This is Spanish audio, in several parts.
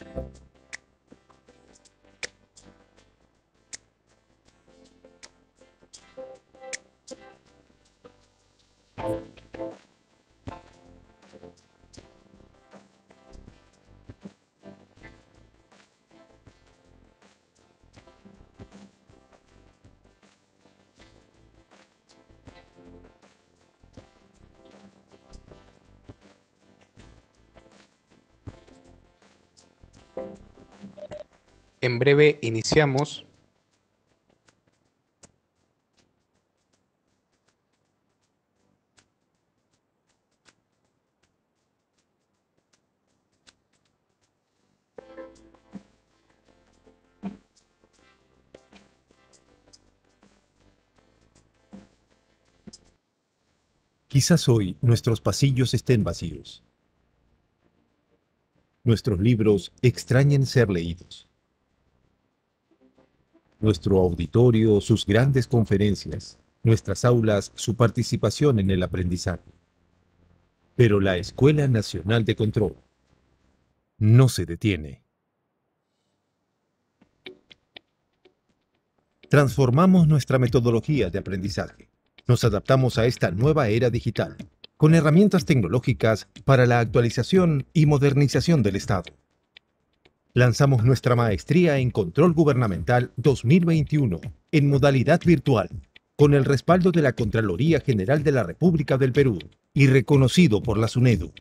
you En breve iniciamos. Quizás hoy nuestros pasillos estén vacíos. Nuestros libros extrañen ser leídos. Nuestro auditorio, sus grandes conferencias, nuestras aulas, su participación en el aprendizaje. Pero la Escuela Nacional de Control no se detiene. Transformamos nuestra metodología de aprendizaje nos adaptamos a esta nueva era digital, con herramientas tecnológicas para la actualización y modernización del Estado. Lanzamos nuestra maestría en Control Gubernamental 2021 en modalidad virtual, con el respaldo de la Contraloría General de la República del Perú y reconocido por la SUNEDU.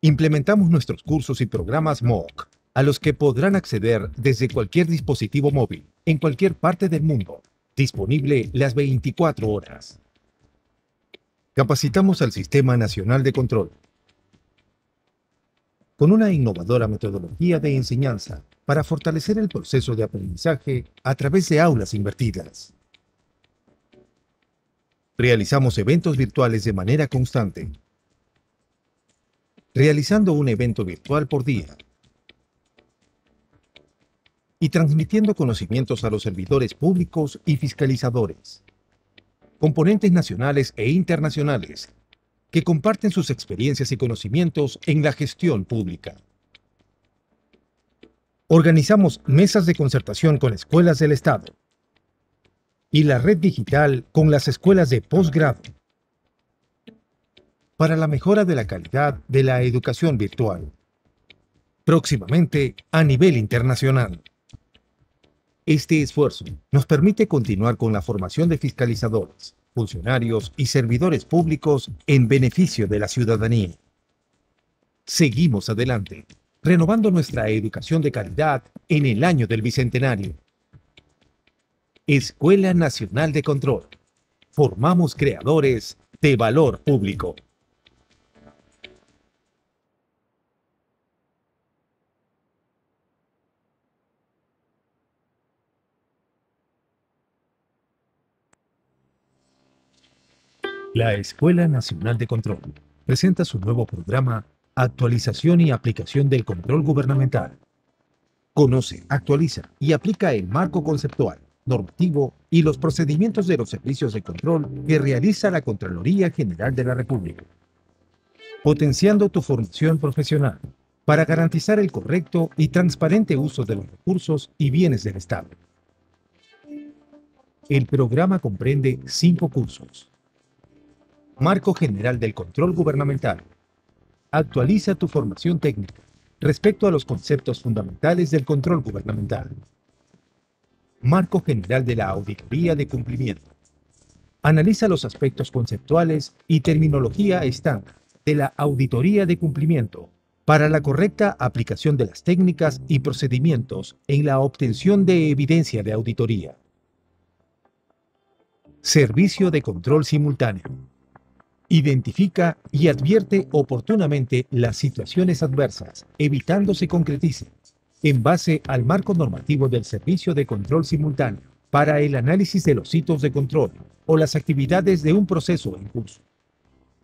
Implementamos nuestros cursos y programas MOOC, a los que podrán acceder desde cualquier dispositivo móvil, en cualquier parte del mundo, disponible las 24 horas. Capacitamos al Sistema Nacional de Control con una innovadora metodología de enseñanza para fortalecer el proceso de aprendizaje a través de aulas invertidas. Realizamos eventos virtuales de manera constante, realizando un evento virtual por día y transmitiendo conocimientos a los servidores públicos y fiscalizadores, componentes nacionales e internacionales que comparten sus experiencias y conocimientos en la gestión pública. Organizamos mesas de concertación con escuelas del Estado y la red digital con las escuelas de posgrado para la mejora de la calidad de la educación virtual. Próximamente a nivel internacional. Este esfuerzo nos permite continuar con la formación de fiscalizadores, funcionarios y servidores públicos en beneficio de la ciudadanía. Seguimos adelante, renovando nuestra educación de calidad en el año del Bicentenario. Escuela Nacional de Control. Formamos creadores de valor público. La Escuela Nacional de Control presenta su nuevo programa Actualización y aplicación del control gubernamental. Conoce, actualiza y aplica el marco conceptual, normativo y los procedimientos de los servicios de control que realiza la Contraloría General de la República. Potenciando tu formación profesional para garantizar el correcto y transparente uso de los recursos y bienes del Estado. El programa comprende cinco cursos Marco General del Control Gubernamental. Actualiza tu formación técnica respecto a los conceptos fundamentales del control gubernamental. Marco General de la Auditoría de Cumplimiento. Analiza los aspectos conceptuales y terminología estándar de la auditoría de cumplimiento para la correcta aplicación de las técnicas y procedimientos en la obtención de evidencia de auditoría. Servicio de control simultáneo Identifica y advierte oportunamente las situaciones adversas, evitando se concreticen, en base al marco normativo del Servicio de Control Simultáneo, para el análisis de los hitos de control o las actividades de un proceso en curso.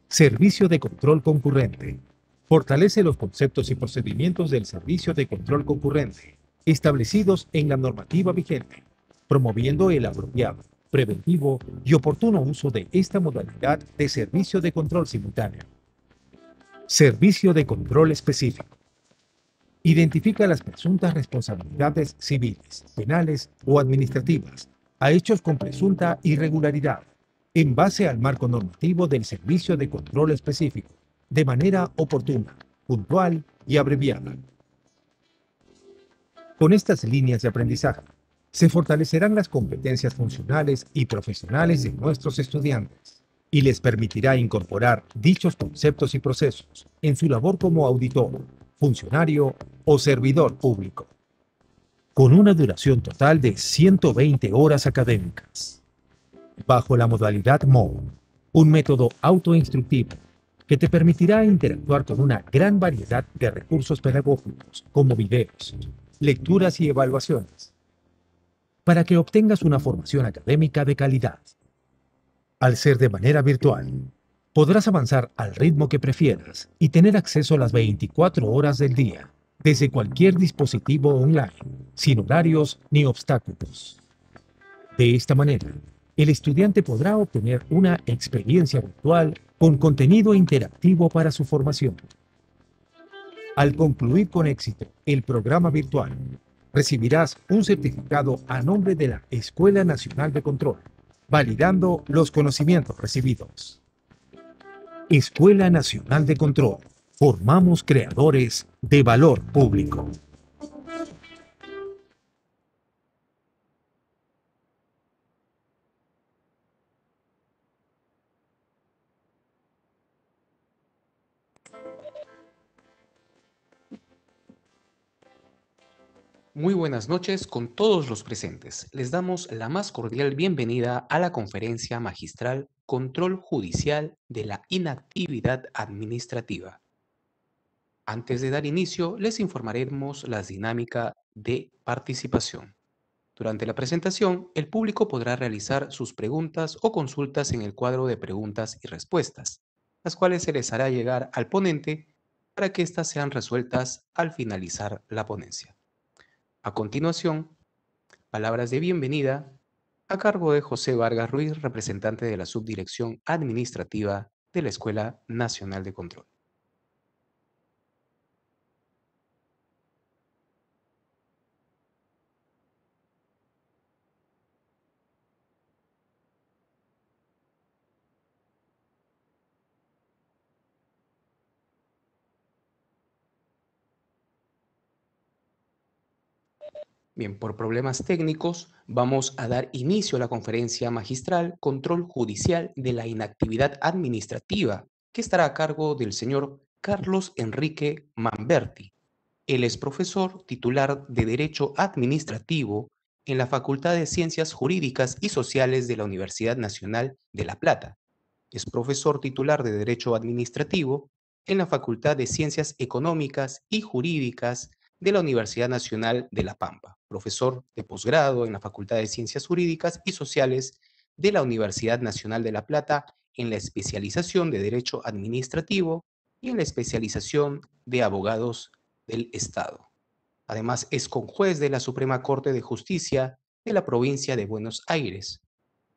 Servicio de Control Concurrente. Fortalece los conceptos y procedimientos del Servicio de Control Concurrente, establecidos en la normativa vigente, promoviendo el apropiado, preventivo y oportuno uso de esta modalidad de servicio de control simultáneo. Servicio de control específico. Identifica las presuntas responsabilidades civiles, penales o administrativas a hechos con presunta irregularidad en base al marco normativo del servicio de control específico, de manera oportuna, puntual y abreviada. Con estas líneas de aprendizaje, se fortalecerán las competencias funcionales y profesionales de nuestros estudiantes y les permitirá incorporar dichos conceptos y procesos en su labor como auditor, funcionario o servidor público. con una duración total de 120 horas académicas. Bajo la modalidad MOOC, un método autoinstructivo que te permitirá interactuar con una gran variedad de recursos pedagógicos como videos, lecturas y evaluaciones, para que obtengas una formación académica de calidad. Al ser de manera virtual, podrás avanzar al ritmo que prefieras y tener acceso a las 24 horas del día, desde cualquier dispositivo online, sin horarios ni obstáculos. De esta manera, el estudiante podrá obtener una experiencia virtual con contenido interactivo para su formación. Al concluir con éxito el programa virtual, recibirás un certificado a nombre de la Escuela Nacional de Control, validando los conocimientos recibidos. Escuela Nacional de Control. Formamos creadores de valor público. Muy buenas noches con todos los presentes. Les damos la más cordial bienvenida a la conferencia magistral Control Judicial de la Inactividad Administrativa. Antes de dar inicio, les informaremos la dinámica de participación. Durante la presentación, el público podrá realizar sus preguntas o consultas en el cuadro de preguntas y respuestas, las cuales se les hará llegar al ponente para que éstas sean resueltas al finalizar la ponencia. A continuación, palabras de bienvenida a cargo de José Vargas Ruiz, representante de la Subdirección Administrativa de la Escuela Nacional de Control. Bien, por problemas técnicos vamos a dar inicio a la conferencia magistral Control Judicial de la Inactividad Administrativa, que estará a cargo del señor Carlos Enrique Mamberti. Él es profesor titular de Derecho Administrativo en la Facultad de Ciencias Jurídicas y Sociales de la Universidad Nacional de La Plata. Es profesor titular de Derecho Administrativo en la Facultad de Ciencias Económicas y Jurídicas de la Universidad Nacional de La Pampa, profesor de posgrado en la Facultad de Ciencias Jurídicas y Sociales de la Universidad Nacional de La Plata en la especialización de Derecho Administrativo y en la especialización de Abogados del Estado. Además, es conjuez de la Suprema Corte de Justicia de la provincia de Buenos Aires.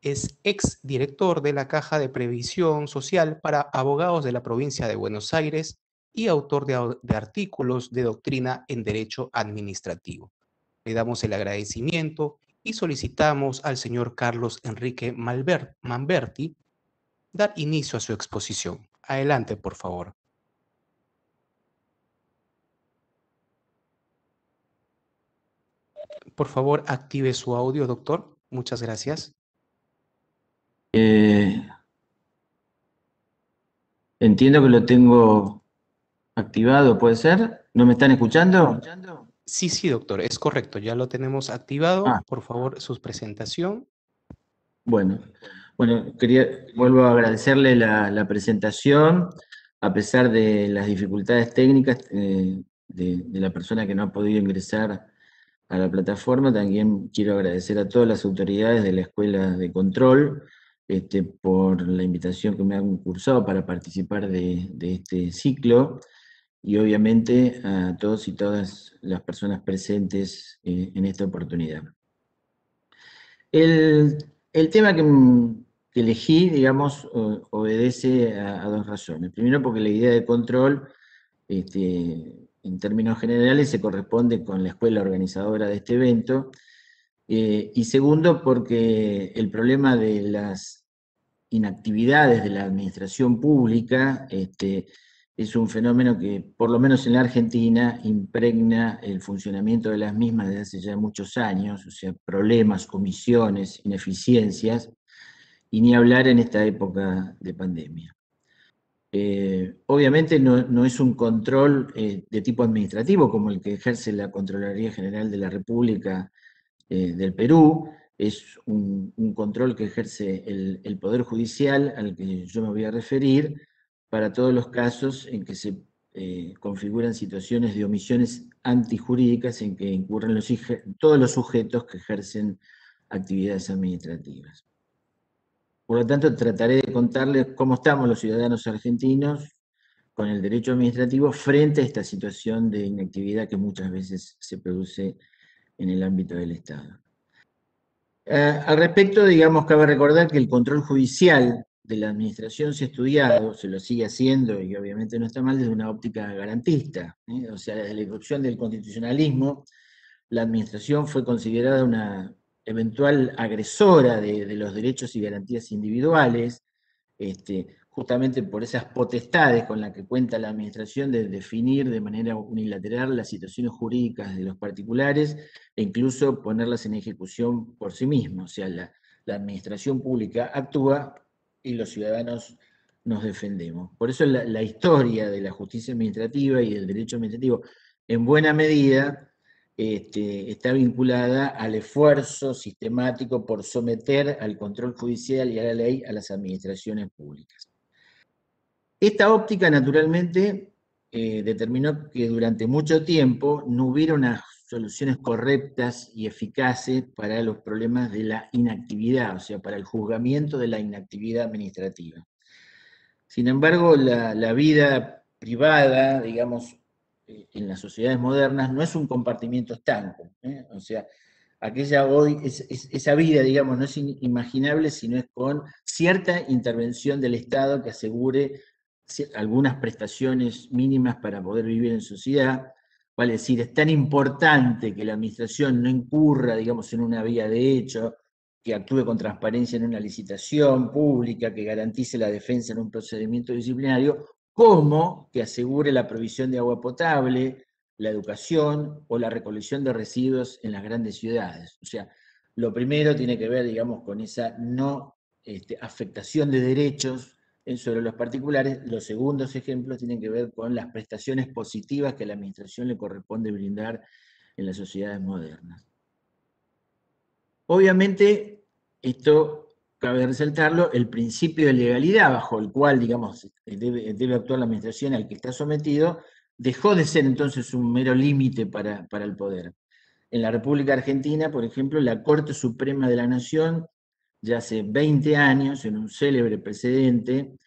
Es ex director de la Caja de Previsión Social para Abogados de la provincia de Buenos Aires y autor de, artículos de doctrina en derecho administrativo. Le damos el agradecimiento y solicitamos al señor Carlos Enrique Malbert, Manberti dar inicio a su exposición. Adelante, por favor. Por favor, active su audio, doctor. Muchas gracias. Eh, entiendo que lo tengo activado, ¿puede ser? ¿No me están escuchando? Sí, sí, doctor, es correcto, ya lo tenemos activado. Ah. Por favor, su presentación. Bueno, bueno, quería, vuelvo a agradecerle la, presentación, a pesar de las dificultades técnicas eh, de, de, la persona que no ha podido ingresar a la plataforma, también quiero agradecer a todas las autoridades de la Escuela de Control este, por la invitación que me han cursado para participar de, de este ciclo y obviamente a todos y todas las personas presentes eh, en esta oportunidad. El, tema que, elegí, digamos, obedece a, dos razones. Primero porque la idea de control, este, en términos generales, se corresponde con la escuela organizadora de este evento, eh, y segundo porque el problema de las inactividades de la administración pública este, es un fenómeno que, por lo menos en la Argentina, impregna el funcionamiento de las mismas desde hace ya muchos años, o sea, problemas, comisiones, ineficiencias, y ni hablar en esta época de pandemia. Eh, obviamente no, es un control eh, de tipo administrativo como el que ejerce la Contraloría General de la República eh, del Perú, es un, control que ejerce el, Poder Judicial al que yo me voy a referir para todos los casos en que se configuran situaciones de omisiones antijurídicas en que incurren los, todos los sujetos que ejercen actividades administrativas. Por lo tanto, trataré de contarles cómo estamos los ciudadanos argentinos con el derecho administrativo frente a esta situación de inactividad que muchas veces se produce en el ámbito del Estado. Eh, al respecto, digamos, cabe recordar que el control judicial de la administración se ha estudiado, se lo sigue haciendo y obviamente no está mal desde una óptica garantista. ¿eh? O sea, desde la irrupción del constitucionalismo, la administración fue considerada una eventual agresora de, los derechos y garantías individuales, este, justamente por esas potestades con las que cuenta la administración de definir de manera unilateral las situaciones jurídicas de los particulares e incluso ponerlas en ejecución por sí misma. O sea, la, administración pública actúa y los ciudadanos nos defendemos. Por eso la historia de la justicia administrativa y del derecho administrativo, en buena medida, este, está vinculada al esfuerzo sistemático por someter al control judicial y a la ley a las administraciones públicas. Esta óptica, naturalmente, eh, determinó que durante mucho tiempo no hubiera unas soluciones correctas y eficaces para los problemas de la inactividad, o sea, para el juzgamiento de la inactividad administrativa. Sin embargo, la, vida privada, digamos, en las sociedades modernas no es un compartimiento estanco. ¿eh? O sea, aquella hoy, esa vida, digamos, no es imaginable, sino es con cierta intervención del Estado que asegure algunas prestaciones mínimas para poder vivir en sociedad. Vale decir, es tan importante que la administración no incurra, digamos, en una vía de hecho, que actúe con transparencia en una licitación pública, que garantice la defensa en un procedimiento disciplinario, como que asegure la provisión de agua potable, la educación o la recolección de residuos en las grandes ciudades. O sea, lo primero tiene que ver, digamos, con esa no este, afectación de derechos sobre los particulares. Los segundos ejemplos tienen que ver con las prestaciones positivas que a la administración le corresponde brindar en las sociedades modernas. Obviamente, esto cabe resaltarlo, el principio de legalidad bajo el cual, digamos, debe, actuar la administración al que está sometido, dejó de ser entonces un mero límite para, el poder. En la República Argentina, por ejemplo, la Corte Suprema de la Nación, ya hace 20 años, en un célebre precedente,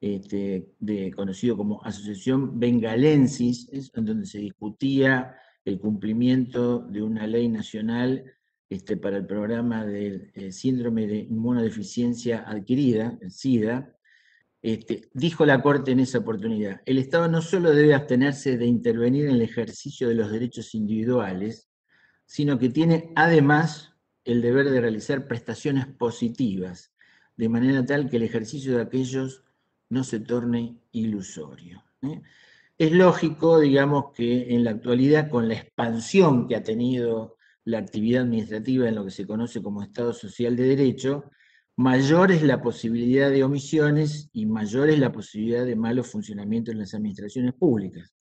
este, de, conocido como Asociación Bengalensis, en donde se discutía el cumplimiento de una ley nacional este, para el programa del eh, síndrome de inmunodeficiencia adquirida, el SIDA, este, dijo la Corte en esa oportunidad, el Estado no solo debe abstenerse de intervenir en el ejercicio de los derechos individuales, sino que tiene además el deber de realizar prestaciones positivas, de manera tal que el ejercicio de aquellos no se torne ilusorio. ¿eh? Es lógico, digamos, que en la actualidad, con la expansión que ha tenido la actividad administrativa en lo que se conoce como Estado Social de Derecho, mayor es la posibilidad de omisiones y mayor es la posibilidad de malos funcionamientos en las administraciones públicas.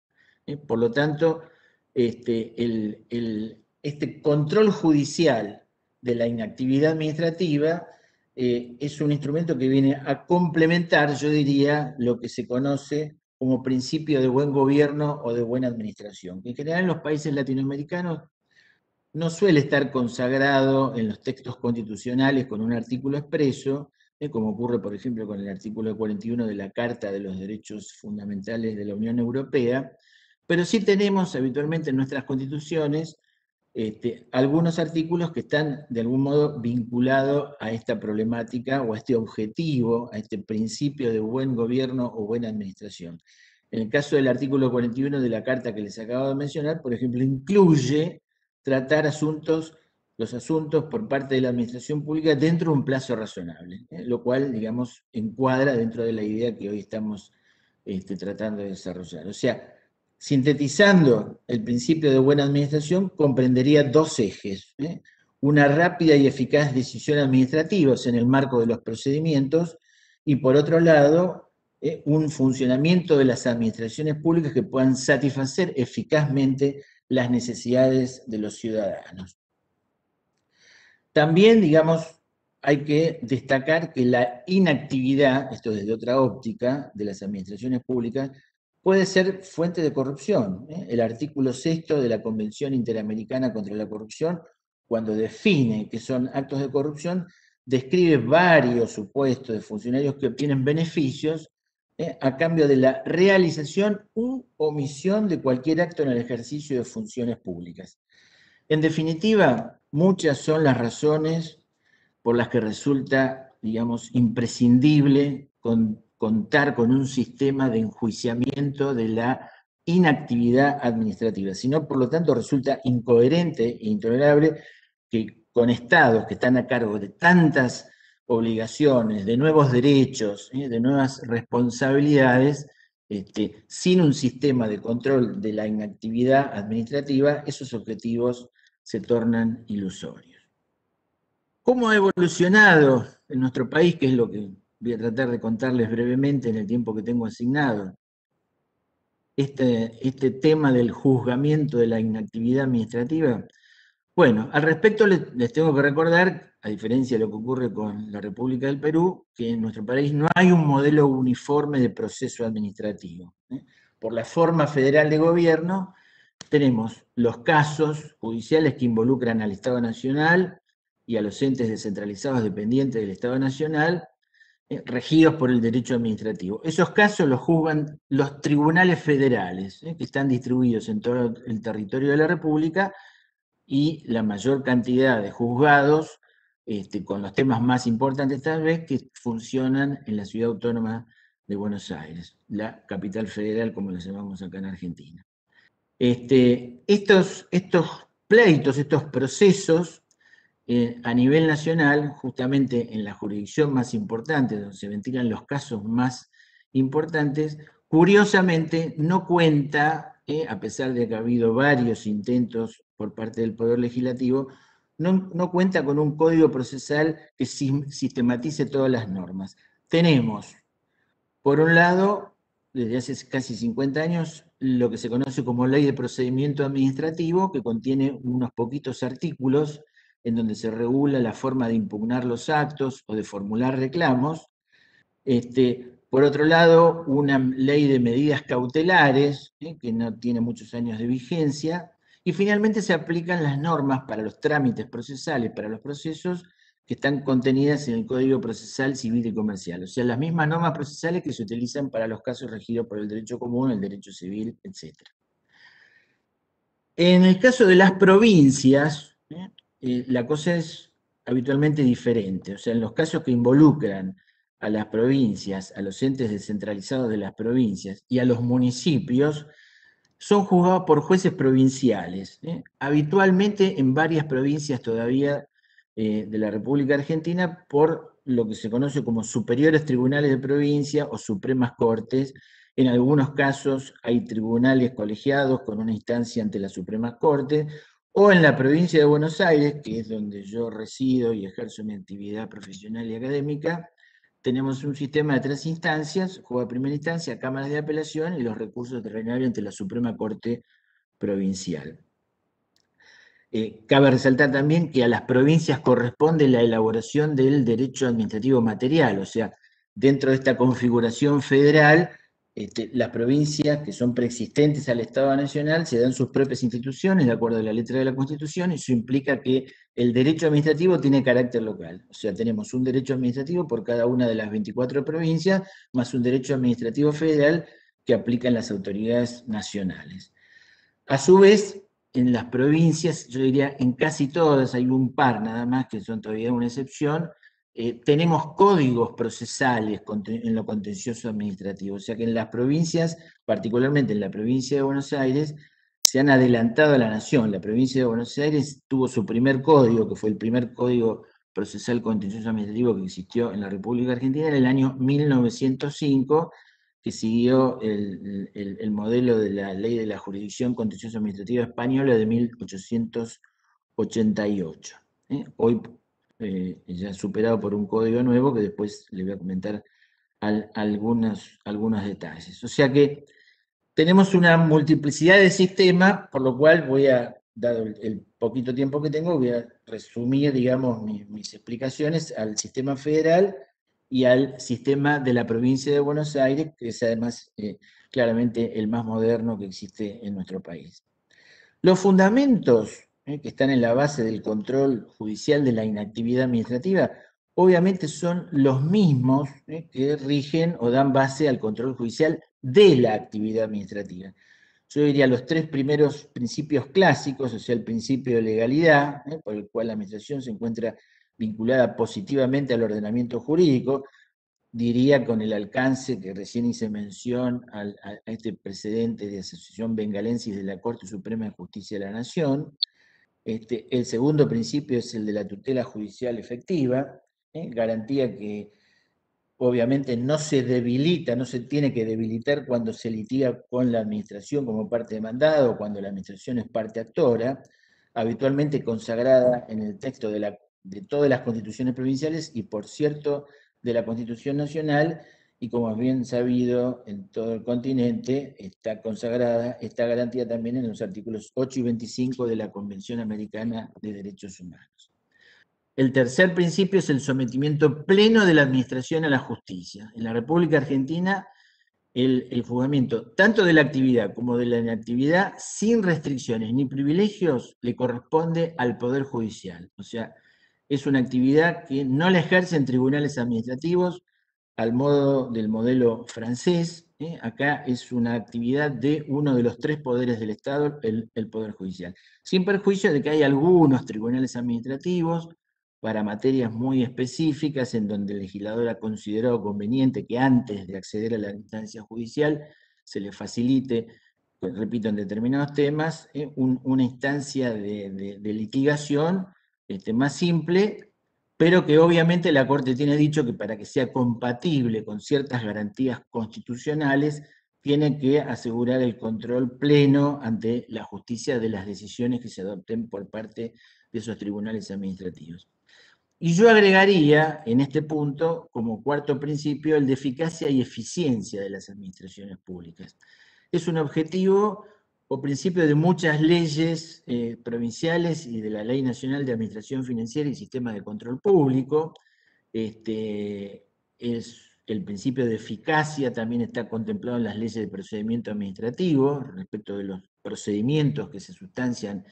¿eh? Por lo tanto, este, este, control judicial de la inactividad administrativa eh, es un instrumento que viene a complementar, yo diría, lo que se conoce como principio de buen gobierno o de buena administración, que en general en los países latinoamericanos no suele estar consagrado en los textos constitucionales con un artículo expreso, eh, como ocurre, por ejemplo, con el artículo 41 de la Carta de los Derechos Fundamentales de la Unión Europea, pero sí tenemos habitualmente en nuestras constituciones este, algunos artículos que están de algún modo vinculados a esta problemática o a este objetivo, a este principio de buen gobierno o buena administración. En el caso del artículo 41 de la Carta que les acabo de mencionar, por ejemplo, incluye tratar asuntos, los asuntos por parte de la administración pública dentro de un plazo razonable, ¿eh? lo cual, digamos, encuadra dentro de la idea que hoy estamos este, tratando de desarrollar. O sea, sintetizando el principio de buena administración, comprendería dos ejes. ¿eh? Una rápida y eficaz decisión administrativa en el marco de los procedimientos y, por otro lado, eh, un funcionamiento de las administraciones públicas que puedan satisfacer eficazmente las necesidades de los ciudadanos. También, digamos, hay que destacar que la inactividad, esto desde otra óptica, de las administraciones públicas, puede ser fuente de corrupción. ¿eh? El artículo sexto de la Convención Interamericana contra la Corrupción, cuando define que son actos de corrupción, describe varios supuestos de funcionarios que obtienen beneficios ¿eh? a cambio de la realización u omisión de cualquier acto en el ejercicio de funciones públicas. En definitiva, muchas son las razones por las que resulta, digamos, imprescindible contar con un sistema de enjuiciamiento de la inactividad administrativa, sino por lo tanto resulta incoherente e intolerable que con estados que están a cargo de tantas obligaciones, de nuevos derechos, ¿eh? de nuevas responsabilidades, este, sin un sistema de control de la inactividad administrativa, esos objetivos se tornan ilusorios. ¿Cómo ha evolucionado en nuestro país? Que es lo que voy a tratar de contarles brevemente en el tiempo que tengo asignado. Este, este tema del juzgamiento de la inactividad administrativa. Bueno, al respecto les, tengo que recordar, a diferencia de lo que ocurre con la República del Perú, que en nuestro país no hay un modelo uniforme de proceso administrativo. ¿eh? Por la forma federal de gobierno, tenemos los casos judiciales que involucran al Estado Nacional y a los entes descentralizados dependientes del Estado Nacional, regidos por el derecho administrativo. Esos casos los juzgan los tribunales federales, eh, que están distribuidos en todo el territorio de la República, y la mayor cantidad de juzgados, este, con los temas más importantes tal vez, que funcionan en la ciudad autónoma de Buenos Aires, la capital federal, como la llamamos acá en Argentina. Este, estos, estos pleitos, estos procesos eh, a nivel nacional, justamente en la jurisdicción más importante, donde se ventilan los casos más importantes, curiosamente no cuenta, eh, a pesar de que ha habido varios intentos por parte del Poder Legislativo, no, no cuenta con un código procesal que sistematice todas las normas. Tenemos, por un lado, desde hace casi 50 años, lo que se conoce como Ley de Procedimiento Administrativo, que contiene unos poquitos artículos en donde se regula la forma de impugnar los actos o de formular reclamos. Este, por otro lado, una ley de medidas cautelares, que no tiene muchos años de vigencia, y finalmente se aplican las normas para los trámites procesales, para los procesos que están contenidas en el Código Procesal Civil y Comercial, o sea, las mismas normas procesales que se utilizan para los casos regidos por el derecho común, el derecho civil, etc. En el caso de las provincias, ¿eh? La cosa es habitualmente diferente. O sea, en los casos que involucran a las provincias, a los entes descentralizados de las provincias y a los municipios, son juzgados por jueces provinciales. ¿eh? Habitualmente en varias provincias todavía eh, de la República Argentina por lo que se conoce como superiores tribunales de provincia o supremas cortes. En algunos casos hay tribunales colegiados con una instancia ante las supremas cortes o en la provincia de Buenos Aires, que es donde yo resido y ejerzo mi actividad profesional y académica, tenemos un sistema de tres instancias, juego de primera instancia, cámaras de apelación y los recursos terrenarios ante la Suprema Corte Provincial. Eh, cabe resaltar también que a las provincias corresponde la elaboración del derecho administrativo material, o sea, dentro de esta configuración federal este, las provincias que son preexistentes al Estado Nacional se dan sus propias instituciones de acuerdo a la letra de la Constitución y eso implica que el derecho administrativo tiene carácter local. O sea, tenemos un derecho administrativo por cada una de las 24 provincias, más un derecho administrativo federal que aplican las autoridades nacionales. A su vez, en las provincias, yo diría en casi todas, hay un par nada más que son todavía una excepción, eh, tenemos códigos procesales en lo contencioso administrativo, o sea que en las provincias, particularmente en la provincia de Buenos Aires, se han adelantado a la nación. La provincia de Buenos Aires tuvo su primer código, que fue el primer código procesal contencioso administrativo que existió en la República Argentina en el año 1905, que siguió el, modelo de la ley de la jurisdicción contencioso administrativa española de 1888. ¿eh? Hoy eh, ya superado por un código nuevo que después le voy a comentar algunos, algunos detalles. O sea que tenemos una multiplicidad de sistemas, por lo cual voy a, dado el, poquito tiempo que tengo, voy a resumir, digamos, mis, explicaciones al sistema federal y al sistema de la provincia de Buenos Aires, que es además eh, claramente el más moderno que existe en nuestro país. Los fundamentos eh, que están en la base del control judicial de la inactividad administrativa, obviamente son los mismos eh, que rigen o dan base al control judicial de la actividad administrativa. Yo diría los tres primeros principios clásicos, o sea, el principio de legalidad, ¿eh? por el cual la administración se encuentra vinculada positivamente al ordenamiento jurídico, diría con el alcance que recién hice mención a, este precedente de asociación bengalensis de la Corte Suprema de Justicia de la Nación. Este, el segundo principio es el de la tutela judicial efectiva, ¿eh? garantía que obviamente no se debilita, no se tiene que debilitar cuando se litiga con la administración como parte demandada o cuando la administración es parte actora, habitualmente consagrada en el texto de, de todas las constituciones provinciales y, por cierto, de la Constitución Nacional, y como es bien sabido en todo el continente, está consagrada esta garantía también en los artículos 8 y 25 de la Convención Americana de Derechos Humanos. El tercer principio es el sometimiento pleno de la administración a la justicia. En la República Argentina, el, el juzgamiento tanto de la actividad como de la inactividad, sin restricciones ni privilegios, le corresponde al Poder Judicial. O sea, es una actividad que no la ejercen tribunales administrativos al modo del modelo francés. ¿eh? Acá es una actividad de uno de los tres poderes del Estado, el, Poder Judicial. Sin perjuicio de que hay algunos tribunales administrativos para materias muy específicas en donde el legislador ha considerado conveniente que antes de acceder a la instancia judicial se le facilite, pues, repito, en determinados temas, eh, una instancia de, litigación este, más simple, pero que obviamente la Corte tiene dicho que para que sea compatible con ciertas garantías constitucionales, tiene que asegurar el control pleno ante la justicia de las decisiones que se adopten por parte de esos tribunales administrativos. Y yo agregaría en este punto, como cuarto principio, el de eficacia y eficiencia de las administraciones públicas. Es un objetivo o principio de muchas leyes eh, provinciales y de la Ley Nacional de Administración Financiera y Sistema de Control Público. Este, es el principio de eficacia también está contemplado en las leyes de procedimiento administrativo respecto de los procedimientos que se sustancian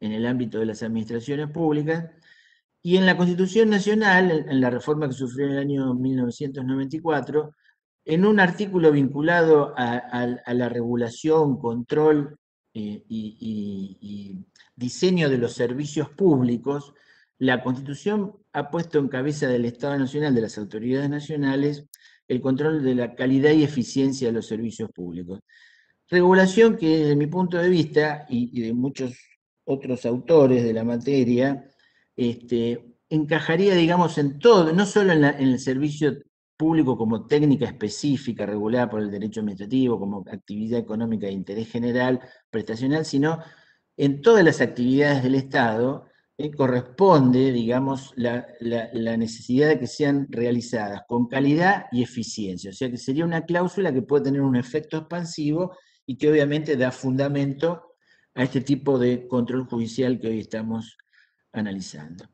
en el ámbito de las administraciones públicas. Y en la Constitución Nacional, en la reforma que sufrió en el año 1994, en un artículo vinculado a, la regulación, control eh, y, diseño de los servicios públicos, la Constitución ha puesto en cabeza del Estado Nacional, de las autoridades nacionales, el control de la calidad y eficiencia de los servicios públicos. Regulación que desde mi punto de vista y de muchos otros autores de la materia, este, encajaría, digamos, en todo, no solo en, el servicio público como técnica específica regulada por el derecho administrativo, como actividad económica de interés general, prestacional, sino en todas las actividades del Estado, eh, corresponde, digamos, la, la, necesidad de que sean realizadas con calidad y eficiencia. O sea que sería una cláusula que puede tener un efecto expansivo y que obviamente da fundamento a este tipo de control judicial que hoy estamos analizando.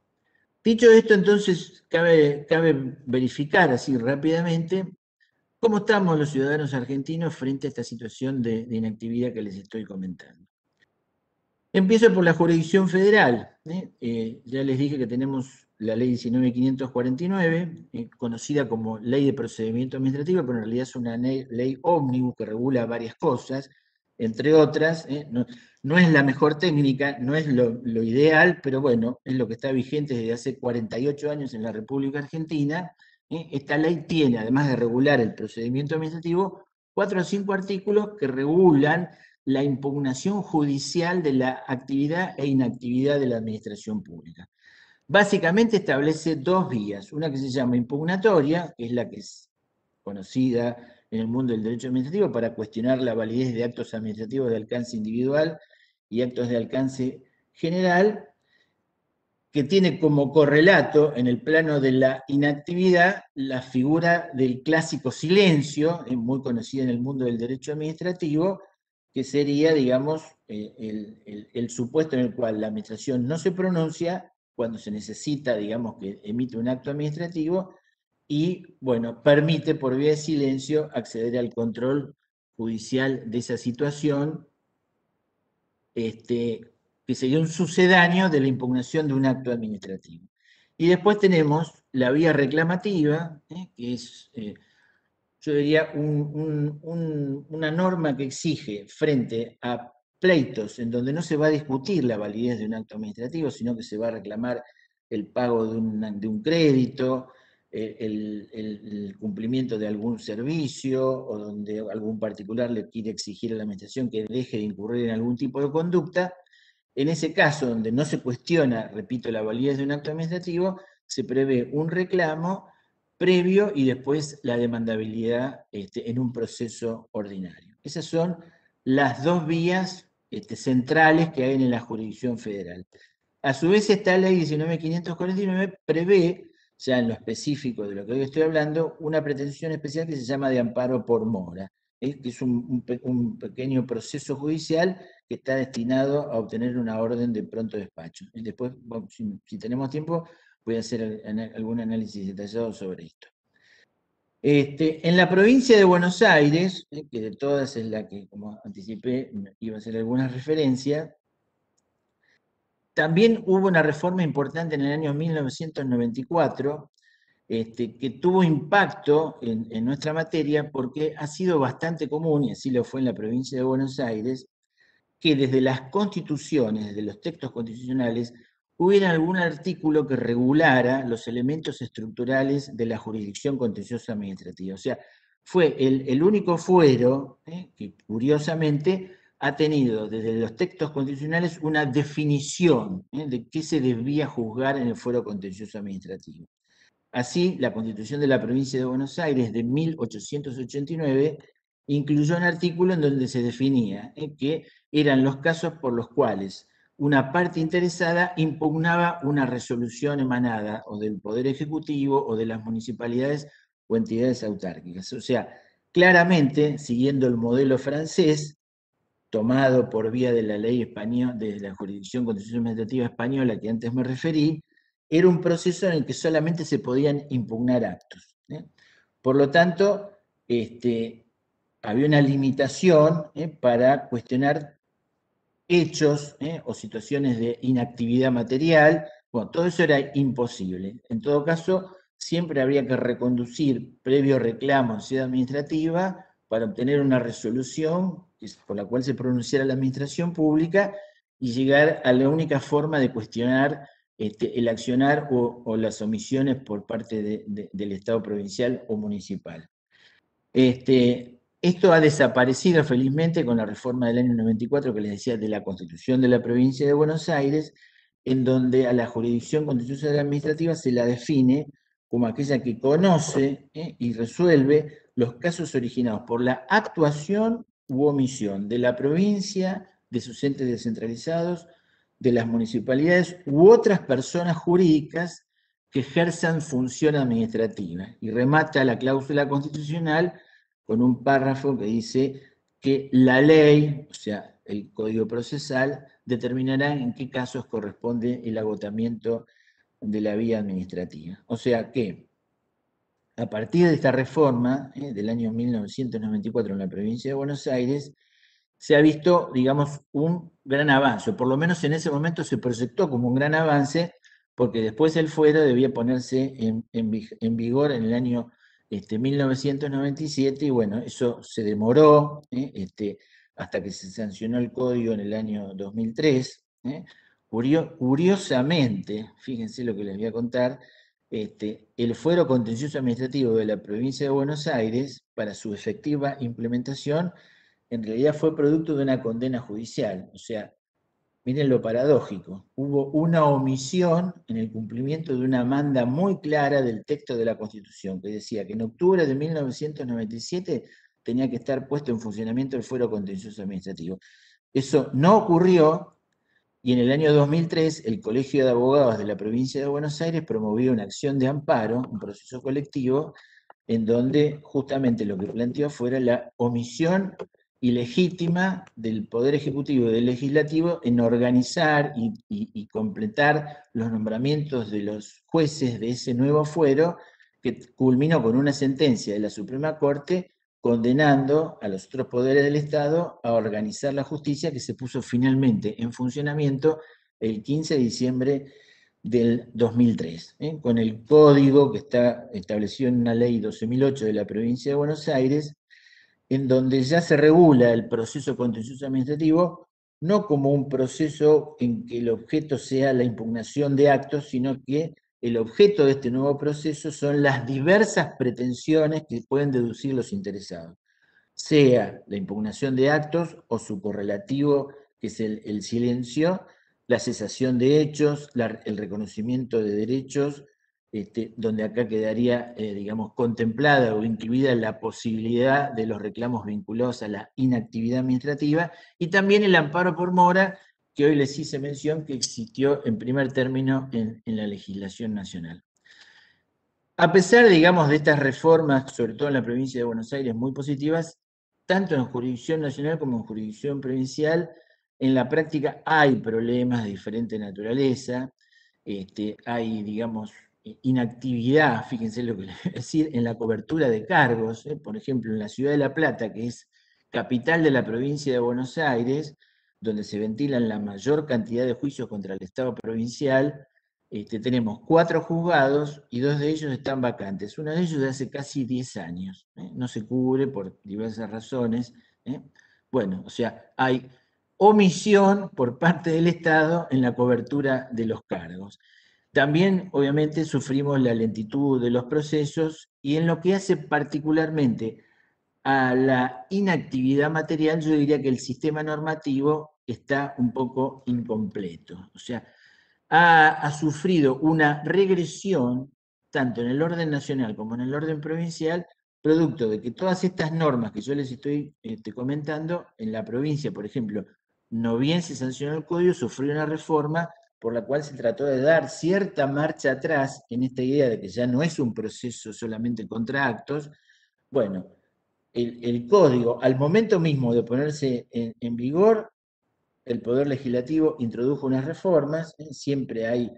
Dicho esto, entonces, cabe, cabe verificar así rápidamente cómo estamos los ciudadanos argentinos frente a esta situación de, inactividad que les estoy comentando. Empiezo por la jurisdicción federal. ¿eh? Eh, ya les dije que tenemos la ley 19.549, eh, conocida como Ley de Procedimiento Administrativo, pero en realidad es una ley, ley ómnibus que regula varias cosas, entre otras. ¿eh? No, es la mejor técnica, no es lo, ideal, pero bueno, es lo que está vigente desde hace 48 años en la República Argentina. ¿eh? Esta ley tiene, además de regular el procedimiento administrativo, cuatro o cinco artículos que regulan la impugnación judicial de la actividad e inactividad de la administración pública. Básicamente establece dos vías, una que se llama impugnatoria, que es la que es conocida en el mundo del derecho administrativo para cuestionar la validez de actos administrativos de alcance individual y actos de alcance general, que tiene como correlato en el plano de la inactividad la figura del clásico silencio, muy conocida en el mundo del derecho administrativo, que sería, digamos, eh, el, supuesto en el cual la administración no se pronuncia cuando se necesita, digamos, que emite un acto administrativo y, bueno, permite por vía de silencio acceder al control judicial de esa situación, este, que sería un sucedáneo de la impugnación de un acto administrativo. Y después tenemos la vía reclamativa, ¿eh? que es, eh, yo diría, una norma que exige frente a pleitos en donde no se va a discutir la validez de un acto administrativo, sino que se va a reclamar el pago de, un crédito, el, cumplimiento de algún servicio, o donde algún particular le quiere exigir a la administración que deje de incurrir en algún tipo de conducta, en ese caso donde no se cuestiona, repito, la validez de un acto administrativo, se prevé un reclamo previo y después la demandabilidad este, en un proceso ordinario. Esas son las dos vías este, centrales que hay en la jurisdicción federal. A su vez, esta ley 19.549 prevé, ya en lo específico de lo que hoy estoy hablando, una pretensión especial que se llama de amparo por mora, ¿eh? que es un, pequeño proceso judicial que está destinado a obtener una orden de pronto despacho. Después, si tenemos tiempo, voy a hacer algún análisis detallado sobre esto. Este, en la provincia de Buenos Aires, eh, que de todas es la que, como anticipé, iba a hacer algunas referencias, también hubo una reforma importante en el año 1994 este, que tuvo impacto en, nuestra materia porque ha sido bastante común, y así lo fue en la provincia de Buenos Aires, que desde las constituciones, desde los textos constitucionales, hubiera algún artículo que regulara los elementos estructurales de la jurisdicción contenciosa administrativa. O sea, fue el, único fuero ¿eh? que curiosamente ha tenido desde los textos constitucionales una definición ¿eh? de qué se debía juzgar en el fuero contencioso administrativo. Así, la Constitución de la Provincia de Buenos Aires de 1889 incluyó un artículo en donde se definía ¿eh? que eran los casos por los cuales una parte interesada impugnaba una resolución emanada o del Poder Ejecutivo o de las municipalidades o entidades autárquicas. O sea, claramente, siguiendo el modelo francés, tomado por vía de la ley española, de la jurisdicción constitucional administrativa española que antes me referí, era un proceso en el que solamente se podían impugnar actos. ¿eh? Por lo tanto, este, había una limitación ¿eh? para cuestionar hechos ¿eh? o situaciones de inactividad material, bueno, todo eso era imposible. En todo caso, siempre habría que reconducir previo reclamo en sede administrativa para obtener una resolución por la cual se pronunciara la administración pública y llegar a la única forma de cuestionar este, el accionar o, las omisiones por parte del Estado provincial o municipal. Este, esto ha desaparecido felizmente con la reforma del año 94 que les decía de la Constitución de la provincia de Buenos Aires, en donde a la jurisdicción constitucional administrativa se la define como aquella que conoce ¿eh? y resuelve los casos originados por la actuación u omisión de la provincia, de sus entes descentralizados, de las municipalidades u otras personas jurídicas que ejerzan función administrativa. Y remata la cláusula constitucional con un párrafo que dice que la ley, o sea, el código procesal, determinará en qué casos corresponde el agotamiento de la vía administrativa. O sea que, a partir de esta reforma eh, del año 1994 en la provincia de Buenos Aires, se ha visto, digamos, un gran avance, por lo menos en ese momento se proyectó como un gran avance, porque después el fuero debía ponerse en, vigor en el año este, 1997, y bueno, eso se demoró ¿eh? este, hasta que se sancionó el código en el año 2003. ¿eh? curiosamente, fíjense lo que les voy a contar, este, el fuero contencioso administrativo de la provincia de Buenos Aires, para su efectiva implementación, en realidad fue producto de una condena judicial. O sea, Miren lo paradójico, hubo una omisión en el cumplimiento de una manda muy clara del texto de la Constitución, que decía que en octubre de 1997 tenía que estar puesto en funcionamiento el fuero contencioso administrativo. Eso no ocurrió y en el año 2003 el Colegio de Abogados de la provincia de Buenos Aires promovió una acción de amparo, un proceso colectivo, en donde justamente lo que planteó fuera la omisión ilegítima del Poder Ejecutivo y del Legislativo en organizar y, completar los nombramientos de los jueces de ese nuevo fuero, que culminó con una sentencia de la Suprema Corte condenando a los otros poderes del Estado a organizar la justicia que se puso finalmente en funcionamiento el 15 de diciembre del 2003, ¿eh? con el código que está establecido en una ley 12.008 de la provincia de Buenos Aires, en donde ya se regula el proceso contencioso administrativo, no como un proceso en que el objeto sea la impugnación de actos, sino que el objeto de este nuevo proceso son las diversas pretensiones que pueden deducir los interesados, sea la impugnación de actos o su correlativo, que es el, silencio, la cesación de hechos, el reconocimiento de derechos, este, donde acá quedaría, eh, digamos, contemplada o incluida la posibilidad de los reclamos vinculados a la inactividad administrativa, y también el amparo por mora, que hoy les hice mención que existió en primer término en, la legislación nacional. A pesar, digamos, de estas reformas, sobre todo en la provincia de Buenos Aires, muy positivas, tanto en jurisdicción nacional como en jurisdicción provincial, en la práctica hay problemas de diferente naturaleza, este, hay, digamos, inactividad, fíjense lo que les voy a decir, en la cobertura de cargos, ¿eh? por ejemplo, en la ciudad de La Plata, que es capital de la provincia de Buenos Aires, donde se ventilan la mayor cantidad de juicios contra el Estado provincial, este, tenemos cuatro juzgados y dos de ellos están vacantes. Uno de ellos de hace casi 10 años, ¿eh? no se cubre por diversas razones. ¿eh? Bueno, o sea, hay omisión por parte del Estado en la cobertura de los cargos. También, obviamente, sufrimos la lentitud de los procesos y en lo que hace particularmente a la inactividad material, yo diría que el sistema normativo está un poco incompleto. O sea, ha, sufrido una regresión, tanto en el orden nacional como en el orden provincial, producto de que todas estas normas que yo les estoy este, comentando, en la provincia, por ejemplo, no bien se sancionó el código, sufrió una reforma por la cual se trató de dar cierta marcha atrás en esta idea de que ya no es un proceso solamente contra actos. Bueno, el, código, al momento mismo de ponerse en vigor, el Poder Legislativo introdujo unas reformas, ¿eh? siempre hay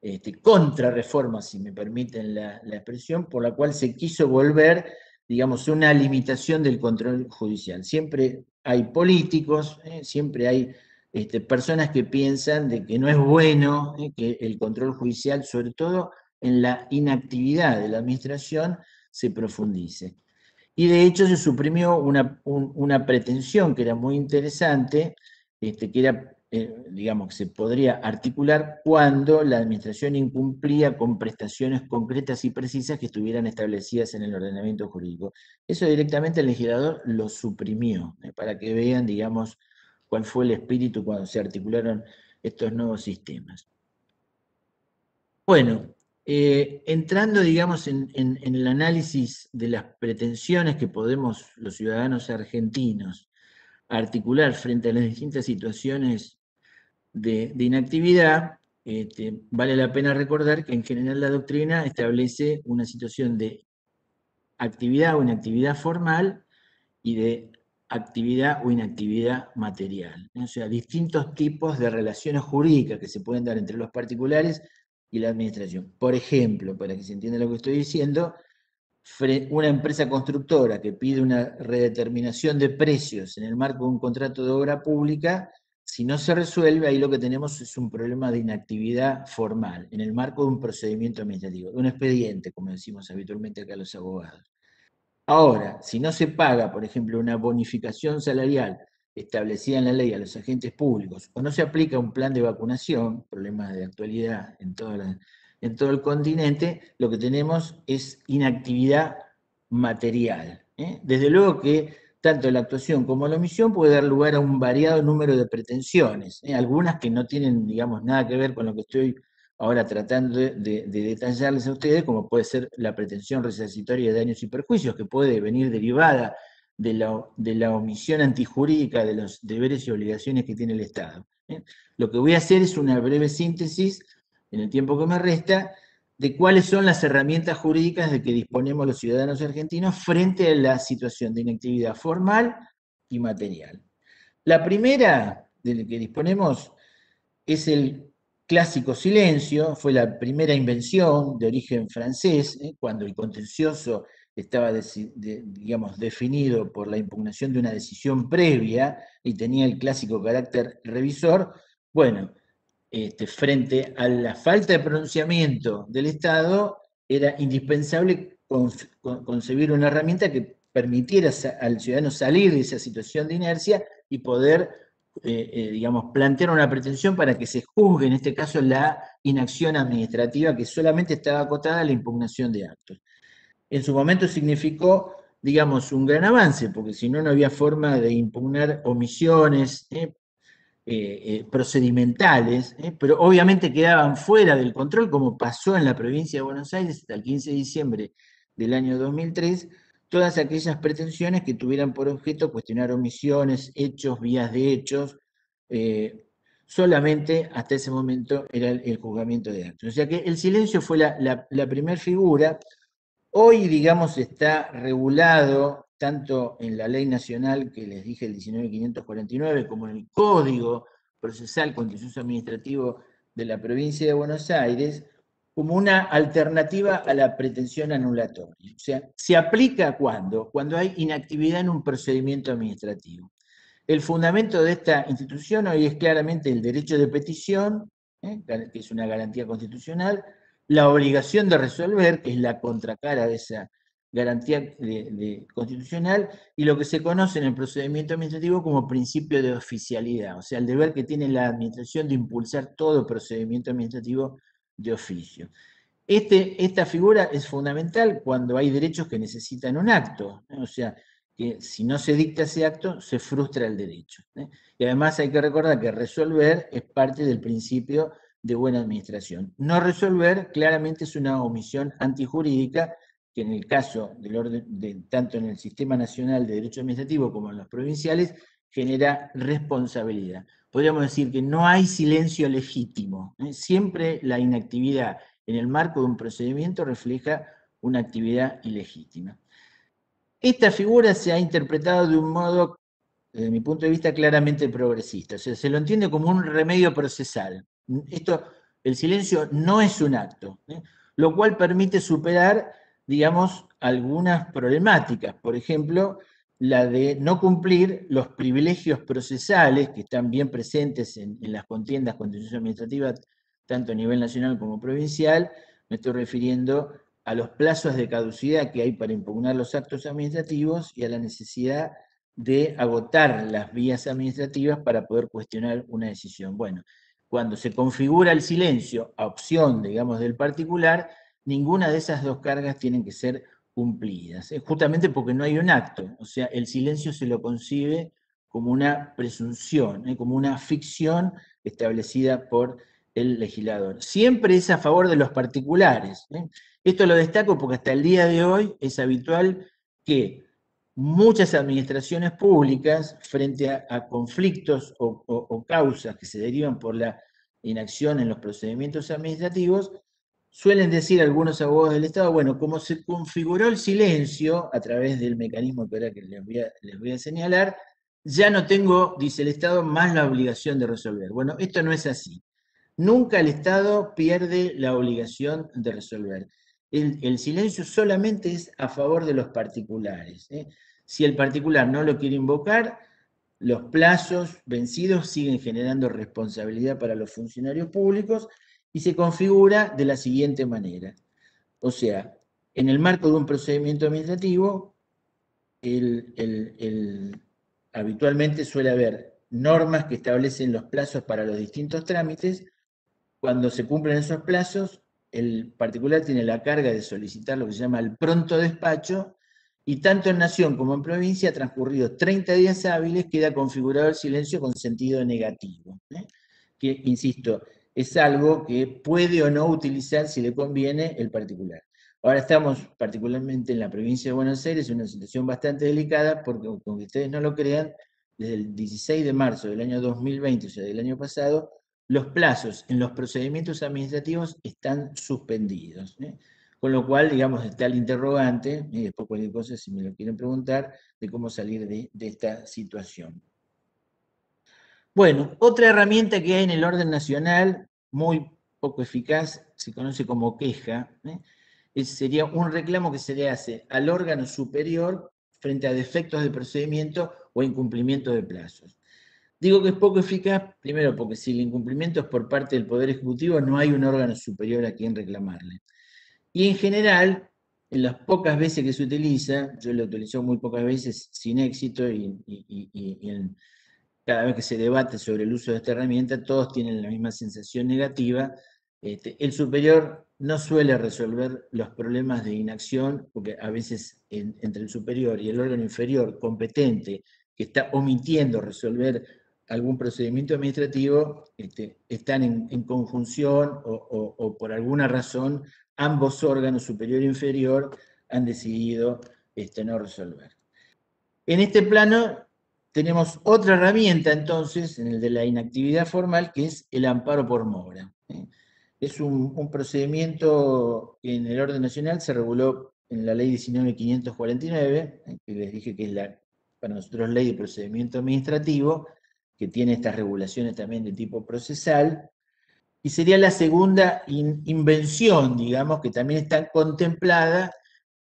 este, contrarreformas, si me permiten la, expresión, por la cual se quiso volver, digamos, una limitación del control judicial. Siempre hay políticos, ¿eh? siempre hay este, personas que piensan de que no es bueno ¿eh? que el control judicial, sobre todo en la inactividad de la administración, se profundice. Y de hecho se suprimió una, una pretensión que era muy interesante, este, que era, eh, digamos, se podría articular cuando la administración incumplía con prestaciones concretas y precisas que estuvieran establecidas en el ordenamiento jurídico. Eso directamente el legislador lo suprimió, eh, para que vean, digamos, cuál fue el espíritu cuando se articularon estos nuevos sistemas. Bueno, eh, entrando, digamos, en, el análisis de las pretensiones que podemos los ciudadanos argentinos articular frente a las distintas situaciones de, inactividad, este, vale la pena recordar que en general la doctrina establece una situación de actividad o inactividad formal y de actividad o inactividad material. O sea, distintos tipos de relaciones jurídicas que se pueden dar entre los particulares y la administración. Por ejemplo, para que se entienda lo que estoy diciendo, una empresa constructora que pide una redeterminación de precios en el marco de un contrato de obra pública, si no se resuelve, ahí lo que tenemos es un problema de inactividad formal, en el marco de un procedimiento administrativo, de un expediente, como decimos habitualmente acá los abogados. Ahora, si no se paga, por ejemplo, una bonificación salarial establecida en la ley a los agentes públicos, o no se aplica un plan de vacunación, problemas de actualidad en todas las en todo el continente, lo que tenemos es inactividad material. ¿eh? Desde luego que tanto la actuación como la omisión puede dar lugar a un variado número de pretensiones, ¿eh? algunas que no tienen, digamos, nada que ver con lo que estoy ahora tratando de, detallarles a ustedes, como puede ser la pretensión resarcitoria de daños y perjuicios, que puede venir derivada de la, omisión antijurídica de los deberes y obligaciones que tiene el Estado. ¿eh? Lo que voy a hacer es una breve síntesis, en el tiempo que me resta, de cuáles son las herramientas jurídicas de que disponemos los ciudadanos argentinos frente a la situación de inactividad formal y material. La primera de la que disponemos es el clásico silencio, fue la primera invención de origen francés, ¿eh? cuando el contencioso estaba digamos, definido por la impugnación de una decisión previa y tenía el clásico carácter revisor, bueno, este, frente a la falta de pronunciamiento del Estado, era indispensable concebir una herramienta que permitiera al ciudadano salir de esa situación de inercia y poder, eh, eh, digamos, plantear una pretensión para que se juzgue, en este caso, la inacción administrativa que solamente estaba acotada a la impugnación de actos en su momento significó, digamos, un gran avance, porque si no, no había forma de impugnar omisiones ¿eh? Eh, eh, procedimentales, pero obviamente quedaban fuera del control, como pasó en la provincia de Buenos Aires hasta el 15 de diciembre del año 2003, todas aquellas pretensiones que tuvieran por objeto cuestionar omisiones, hechos, vías de hechos, solamente hasta ese momento era el, juzgamiento de actos. O sea que el silencio fue la, la primera figura Hoy, digamos, está regulado tanto en la ley nacional que les dije el 19549 como en el Código Procesal Contencioso Administrativo de la provincia de Buenos Aires como una alternativa a la pretensión anulatoria. O sea, se aplica cuando? Cuando hay inactividad en un procedimiento administrativo. El fundamento de esta institución hoy es claramente el derecho de petición, ¿eh? que es una garantía constitucional, la obligación de resolver, que es la contracara de esa garantía constitucional, y lo que se conoce en el procedimiento administrativo como principio de oficialidad, o sea, el deber que tiene la administración de impulsar todo procedimiento administrativo de oficio. Este, esta figura es fundamental cuando hay derechos que necesitan un acto, o sea, que si no se dicta ese acto, se frustra el derecho. ¿eh? Y además hay que recordar que resolver es parte del principio de buena administración. No resolver claramente es una omisión antijurídica que en el caso del orden, de, tanto en el Sistema Nacional de Derecho Administrativo como en los provinciales, genera responsabilidad. Podríamos decir que no hay silencio legítimo. ¿eh? Siempre la inactividad en el marco de un procedimiento refleja una actividad ilegítima. Esta figura se ha interpretado de un modo, desde mi punto de vista, claramente progresista. O sea, se lo entiende como un remedio procesal. Esto, el silencio no es un acto, ¿eh? lo cual permite superar, digamos, algunas problemáticas. Por ejemplo, la de no cumplir los privilegios procesales que están bien presentes en, las contiendas contenciosas administrativas, tanto a nivel nacional como provincial. Me estoy refiriendo a los plazos de caducidad que hay para impugnar los actos administrativos y a la necesidad de agotar las vías administrativas para poder cuestionar una decisión. Bueno, cuando se configura el silencio a opción, digamos, del particular, ninguna de esas dos cargas tienen que ser cumplidas, justamente porque no hay un acto, o sea, el silencio se lo concibe como una presunción, ¿eh? como una ficción establecida por el legislador. Siempre es a favor de los particulares. ¿eh? Esto lo destaco porque hasta el día de hoy es habitual que muchas administraciones públicas, frente a, conflictos o, causas que se derivan por la inacción en los procedimientos administrativos, suelen decir algunos abogados del Estado, bueno, como se configuró el silencio a través del mecanismo que ahora que les voy a, les voy a señalar, ya no tengo, dice el Estado, más la obligación de resolver. Bueno, esto no es así. Nunca el Estado pierde la obligación de resolver. El, silencio solamente es a favor de los particulares. ¿eh? Si el particular no lo quiere invocar, los plazos vencidos siguen generando responsabilidad para los funcionarios públicos y se configura de la siguiente manera. O sea, en el marco de un procedimiento administrativo, habitualmente suele haber normas que establecen los plazos para los distintos trámites. Cuando se cumplen esos plazos, el particular tiene la carga de solicitar lo que se llama el pronto despacho y tanto en nación como en provincia, transcurridos 30 días hábiles, queda configurado el silencio con sentido negativo. ¿eh? Que, insisto, es algo que puede o no utilizar si le conviene el particular. Ahora estamos particularmente en la provincia de Buenos Aires en una situación bastante delicada porque, aunque ustedes no lo crean, desde el 16 de marzo del año 2020, o sea, del año pasado, los plazos en los procedimientos administrativos están suspendidos. ¿eh? Con lo cual, digamos, está el interrogante, y después cualquier cosa, si me lo quieren preguntar, de cómo salir de, esta situación. Bueno, otra herramienta que hay en el orden nacional, muy poco eficaz, se conoce como queja, ¿eh? sería un reclamo que se le hace al órgano superior frente a defectos de procedimiento o incumplimiento de plazos. Digo que es poco eficaz, primero porque si el incumplimiento es por parte del Poder Ejecutivo, no hay un órgano superior a quien reclamarle. Y en general, en las pocas veces que se utiliza, yo lo utilizo muy pocas veces sin éxito y, cada vez que se debate sobre el uso de esta herramienta, todos tienen la misma sensación negativa. Este, el superior no suele resolver los problemas de inacción, porque a veces entre el superior y el órgano inferior competente que está omitiendo resolver algún procedimiento administrativo, este, están en, conjunción o, por alguna razón ambos órganos, superior e inferior, han decidido este, no resolver. En este plano tenemos otra herramienta entonces, en el de la inactividad formal, que es el amparo por mora. Es un, procedimiento que en el orden nacional se reguló en la ley 19549, que les dije que es la, para nosotros ley de procedimiento administrativo, que tiene estas regulaciones también de tipo procesal, y sería la segunda invención, digamos, que también está contemplada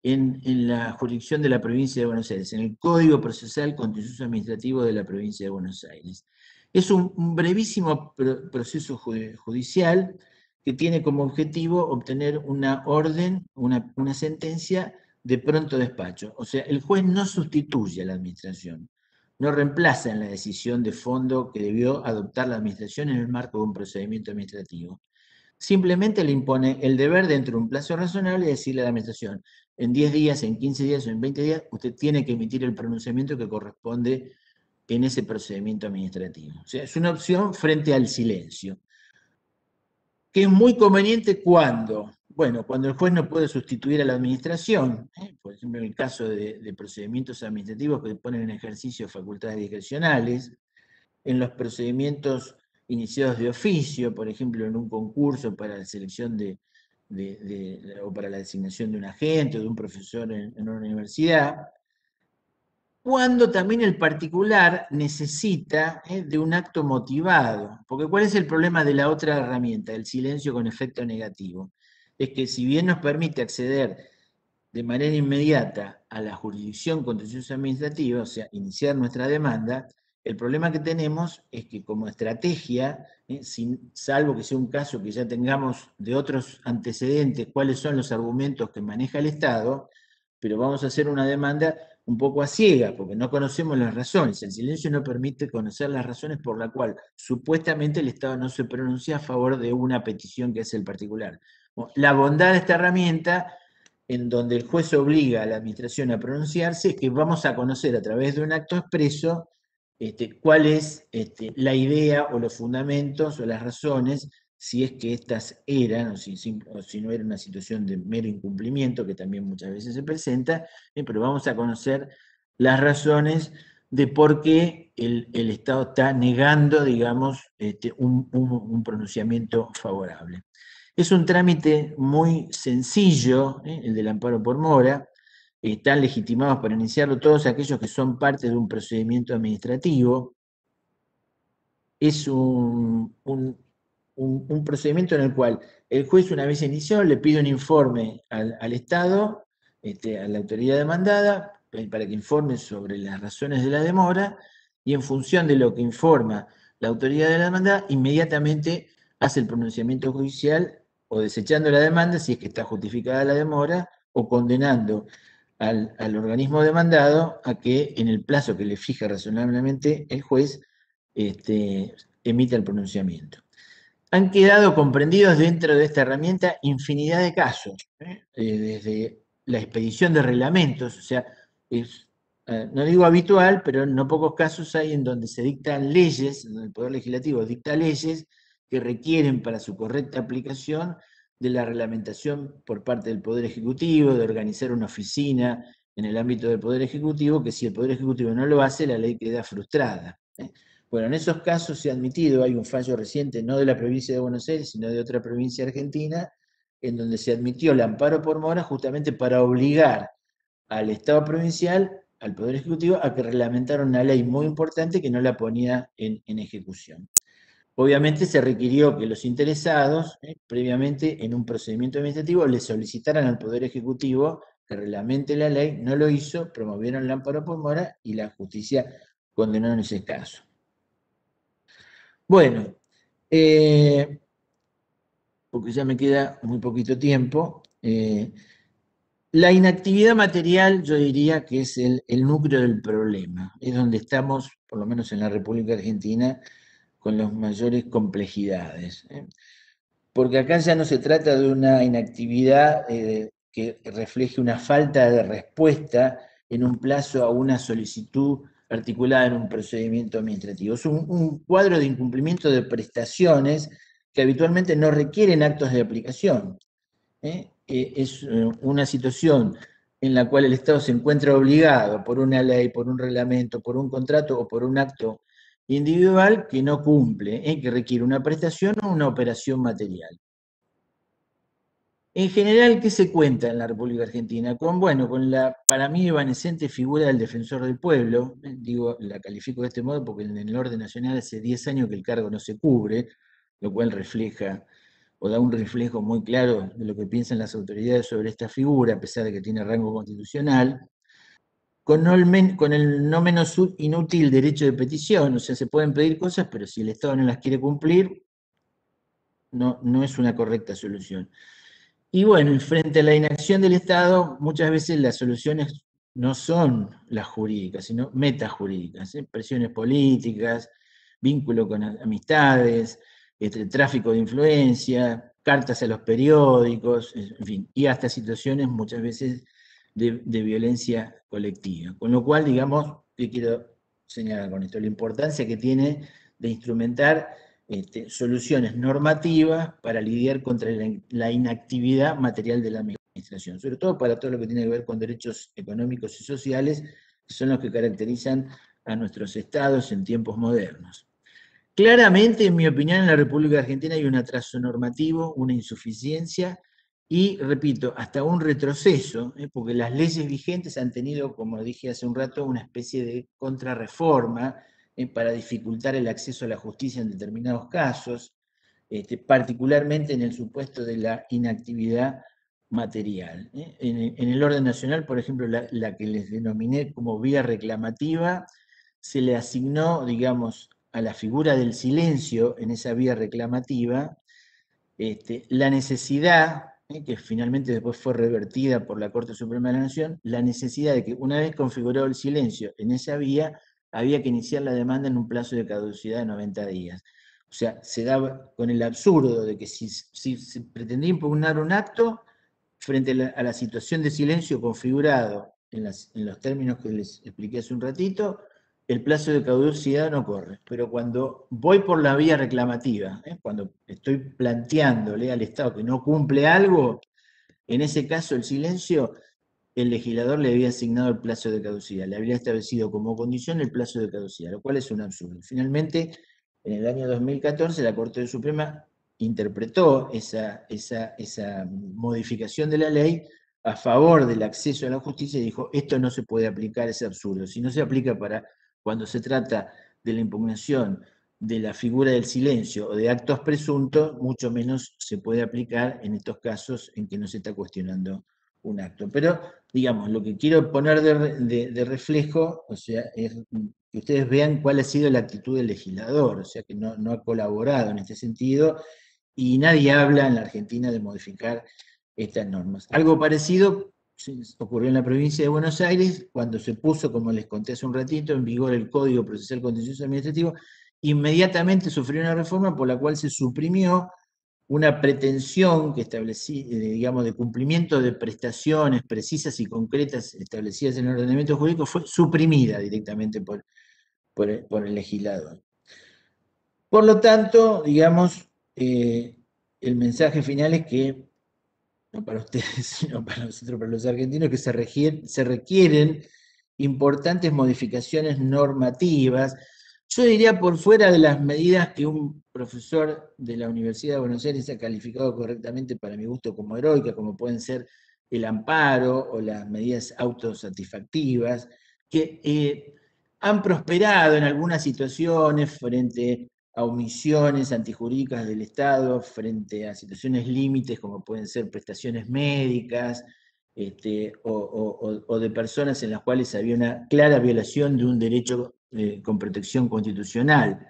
en, la jurisdicción de la provincia de Buenos Aires, en el Código Procesal Contencioso Administrativo de la provincia de Buenos Aires. Es un, brevísimo proceso judicial que tiene como objetivo obtener una orden, una, sentencia de pronto despacho. O sea, el juez no sustituye a la administración, no reemplaza en la decisión de fondo que debió adoptar la administración en el marco de un procedimiento administrativo. Simplemente le impone el deber dentro de un plazo razonable de decirle a la administración, en 10 días, en 15 días o en 20 días, usted tiene que emitir el pronunciamiento que corresponde en ese procedimiento administrativo. O sea, es una opción frente al silencio que es muy conveniente cuando, bueno, cuando el juez no puede sustituir a la administración, ¿eh? por ejemplo en el caso de, procedimientos administrativos que ponen en ejercicio facultades discrecionales, en los procedimientos iniciados de oficio, por ejemplo en un concurso para la selección de, o para la designación de un agente o de un profesor en una universidad, cuando también el particular necesita eh, de un acto motivado. Porque ¿cuál es el problema de la otra herramienta, el silencio con efecto negativo? Es que si bien nos permite acceder de manera inmediata a la jurisdicción contenciosa administrativa, o sea, iniciar nuestra demanda, el problema que tenemos es que como estrategia, salvo que sea un caso que ya tengamos de otros antecedentes cuáles son los argumentos que maneja el Estado, pero vamos a hacer una demanda un poco a ciega, porque no conocemos las razones. El silencio no permite conocer las razones por la cual supuestamente el Estado no se pronuncia a favor de una petición que hace el particular. La bondad de esta herramienta, en donde el juez obliga a la administración a pronunciarse, es que vamos a conocer a través de un acto expreso este, cuál es este, la idea o los fundamentos o las razones si es que estas eran, o si, no era una situación de mero incumplimiento, que también muchas veces se presenta, pero vamos a conocer las razones de por qué el, Estado está negando, digamos, este, un, pronunciamiento favorable. Es un trámite muy sencillo, eh, el del amparo por mora, están legitimados para iniciarlo todos aquellos que son parte de un procedimiento administrativo, es un, un, procedimiento en el cual el juez una vez iniciado le pide un informe al, Estado, este, a la autoridad demandada, eh, para que informe sobre las razones de la demora, y en función de lo que informa la autoridad de la demanda, inmediatamente hace el pronunciamiento judicial o desechando la demanda si es que está justificada la demora, o condenando al, organismo demandado a que en el plazo que le fija razonablemente el juez este, emita el pronunciamiento han quedado comprendidos dentro de esta herramienta infinidad de casos, ¿eh? Eh, desde la expedición de reglamentos, o sea, es, eh, no digo habitual, pero en no pocos casos hay en donde se dictan leyes, donde el Poder Legislativo dicta leyes que requieren para su correcta aplicación de la reglamentación por parte del Poder Ejecutivo, de organizar una oficina en el ámbito del Poder Ejecutivo, que si el Poder Ejecutivo no lo hace, la ley queda frustrada. ¿eh? Bueno, en esos casos se ha admitido, hay un fallo reciente, no de la provincia de Buenos Aires, sino de otra provincia argentina, en donde se admitió el amparo por mora justamente para obligar al Estado provincial, al Poder Ejecutivo, a que reglamentara una ley muy importante que no la ponía en, ejecución. Obviamente se requirió que los interesados, eh, previamente en un procedimiento administrativo, le solicitaran al Poder Ejecutivo que reglamente la ley, no lo hizo, promovieron el amparo por mora y la justicia condenó en ese caso. Bueno, eh, porque ya me queda muy poquito tiempo, eh, la inactividad material yo diría que es el, núcleo del problema, es donde estamos, por lo menos en la República Argentina, con las mayores complejidades. ¿eh? Porque acá ya no se trata de una inactividad que refleje una falta de respuesta en un plazo a una solicitud articulada en un procedimiento administrativo. Es un, cuadro de incumplimiento de prestaciones que habitualmente no requieren actos de aplicación. ¿eh? Eh, es eh, una situación en la cual el Estado se encuentra obligado por una ley, por un reglamento, por un contrato o por un acto individual que no cumple, que requiere una prestación o una operación material. En general, ¿qué se cuenta en la República Argentina? Con, bueno, con la, para mí, evanescente figura del defensor del pueblo, eh, digo, la califico de este modo porque en el orden nacional hace 10 años que el cargo no se cubre, lo cual refleja o da un reflejo muy claro de lo que piensan las autoridades sobre esta figura, a pesar de que tiene rango constitucional, con, el, con el no menos inútil derecho de petición, o sea, se pueden pedir cosas, pero si el Estado no las quiere cumplir, no, no es una correcta solución. Y bueno, frente a la inacción del Estado, muchas veces las soluciones no son las jurídicas, sino metajurídicas, ¿eh? presiones políticas, vínculo con amistades, este, tráfico de influencia, cartas a los periódicos, en fin, y hasta situaciones muchas veces de, violencia colectiva. Con lo cual, digamos, ¿qué quiero señalar con esto? La importancia que tiene de instrumentar este, soluciones normativas para lidiar contra la, inactividad material de la administración, sobre todo para todo lo que tiene que ver con derechos económicos y sociales, que son los que caracterizan a nuestros estados en tiempos modernos. Claramente, en mi opinión, en la República Argentina hay un atraso normativo, una insuficiencia y, repito, hasta un retroceso, ¿eh? porque las leyes vigentes han tenido, como dije hace un rato, una especie de contrarreforma, eh, para dificultar el acceso a la justicia en determinados casos, este, particularmente en el supuesto de la inactividad material. ¿eh? En, el orden nacional, por ejemplo, la, que les denominé como vía reclamativa, se le asignó, digamos, a la figura del silencio en esa vía reclamativa, este, la necesidad. Que finalmente después fue revertida por la Corte Suprema de la Nación, la necesidad de que una vez configurado el silencio en esa vía, había que iniciar la demanda en un plazo de caducidad de 90 días. O sea, se daba con el absurdo de que si, se pretendía impugnar un acto, frente a la, situación de silencio configurado en, los términos que les expliqué hace un ratito, el plazo de caducidad no corre. Pero cuando voy por la vía reclamativa, ¿eh? cuando estoy planteándole al Estado que no cumple algo, en ese caso el silencio el legislador le había asignado el plazo de caducidad, le había establecido como condición el plazo de caducidad, lo cual es un absurdo. Finalmente, en el año 2014, la Corte Suprema interpretó esa, esa, esa modificación de la ley a favor del acceso a la justicia y dijo, esto no se puede aplicar, es absurdo. Si no se aplica para cuando se trata de la impugnación de la figura del silencio o de actos presuntos, mucho menos se puede aplicar en estos casos en que no se está cuestionando un acto. Pero, digamos, lo que quiero poner de, reflejo, o sea, es que ustedes vean cuál ha sido la actitud del legislador, o sea, que no, ha colaborado en este sentido, y nadie habla en la Argentina de modificar estas normas. Algo parecido ocurrió en la provincia de Buenos Aires, cuando se puso, como les conté hace un ratito, en vigor el Código Procesal Contencioso Administrativo, inmediatamente sufrió una reforma por la cual se suprimió una pretensión que establecí, eh, digamos, de cumplimiento de prestaciones precisas y concretas establecidas en el ordenamiento jurídico fue suprimida directamente por, por, el, legislador. Por lo tanto, digamos, eh, el mensaje final es que no para ustedes, sino para nosotros, para los argentinos, que se, requieren importantes modificaciones normativas. Yo diría por fuera de las medidas que un profesor de la Universidad de Buenos Aires ha calificado correctamente para mi gusto como heroicas, como pueden ser el amparo o las medidas autosatisfactivas, que eh, han prosperado en algunas situaciones frente a omisiones antijurídicas del Estado, frente a situaciones límites como pueden ser prestaciones médicas, este, o, de personas en las cuales había una clara violación de un derecho eh, con protección constitucional.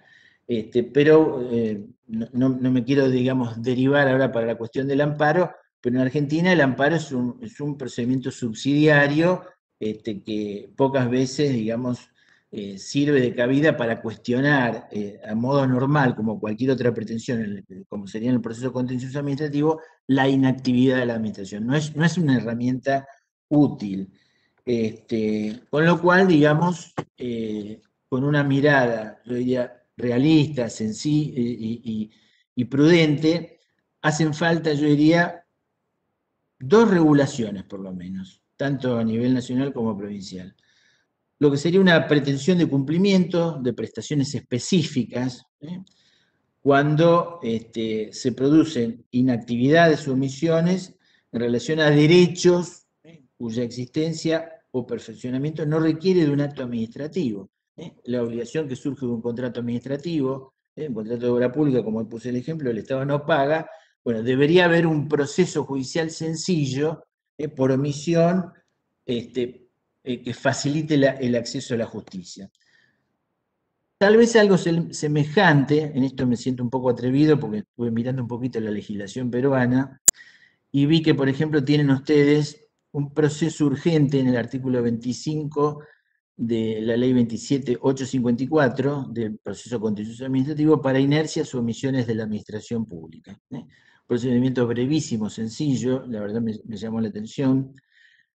Este, pero eh, no, me quiero, digamos, derivar ahora para la cuestión del amparo, pero en Argentina el amparo es un, procedimiento subsidiario este, que pocas veces, digamos, eh, sirve de cabida para cuestionar eh, a modo normal, como cualquier otra pretensión, como sería en el proceso contencioso administrativo, la inactividad de la administración. No es, no es una herramienta útil. Este, con lo cual, digamos, eh, con una mirada, yo diría, realista, sencilla y, y prudente, hacen falta, yo diría, dos regulaciones por lo menos, tanto a nivel nacional como provincial lo que sería una pretensión de cumplimiento de prestaciones específicas, ¿eh? cuando este, se producen inactividades o omisiones en relación a derechos ¿eh? cuya existencia o perfeccionamiento no requiere de un acto administrativo. ¿eh? La obligación que surge de un contrato administrativo, un contrato de obra pública, como puse el ejemplo, el Estado no paga, bueno, debería haber un proceso judicial sencillo por omisión este, eh, que facilite el acceso a la justicia. Tal vez algo semejante, en esto me siento un poco atrevido porque estuve mirando un poquito la legislación peruana y vi que, por ejemplo, tienen ustedes un proceso urgente en el artículo 25 de la ley 27854 del proceso contencioso administrativo para inercias o omisiones de la administración pública. ¿eh? Procedimiento brevísimo, sencillo, la verdad me llamó la atención.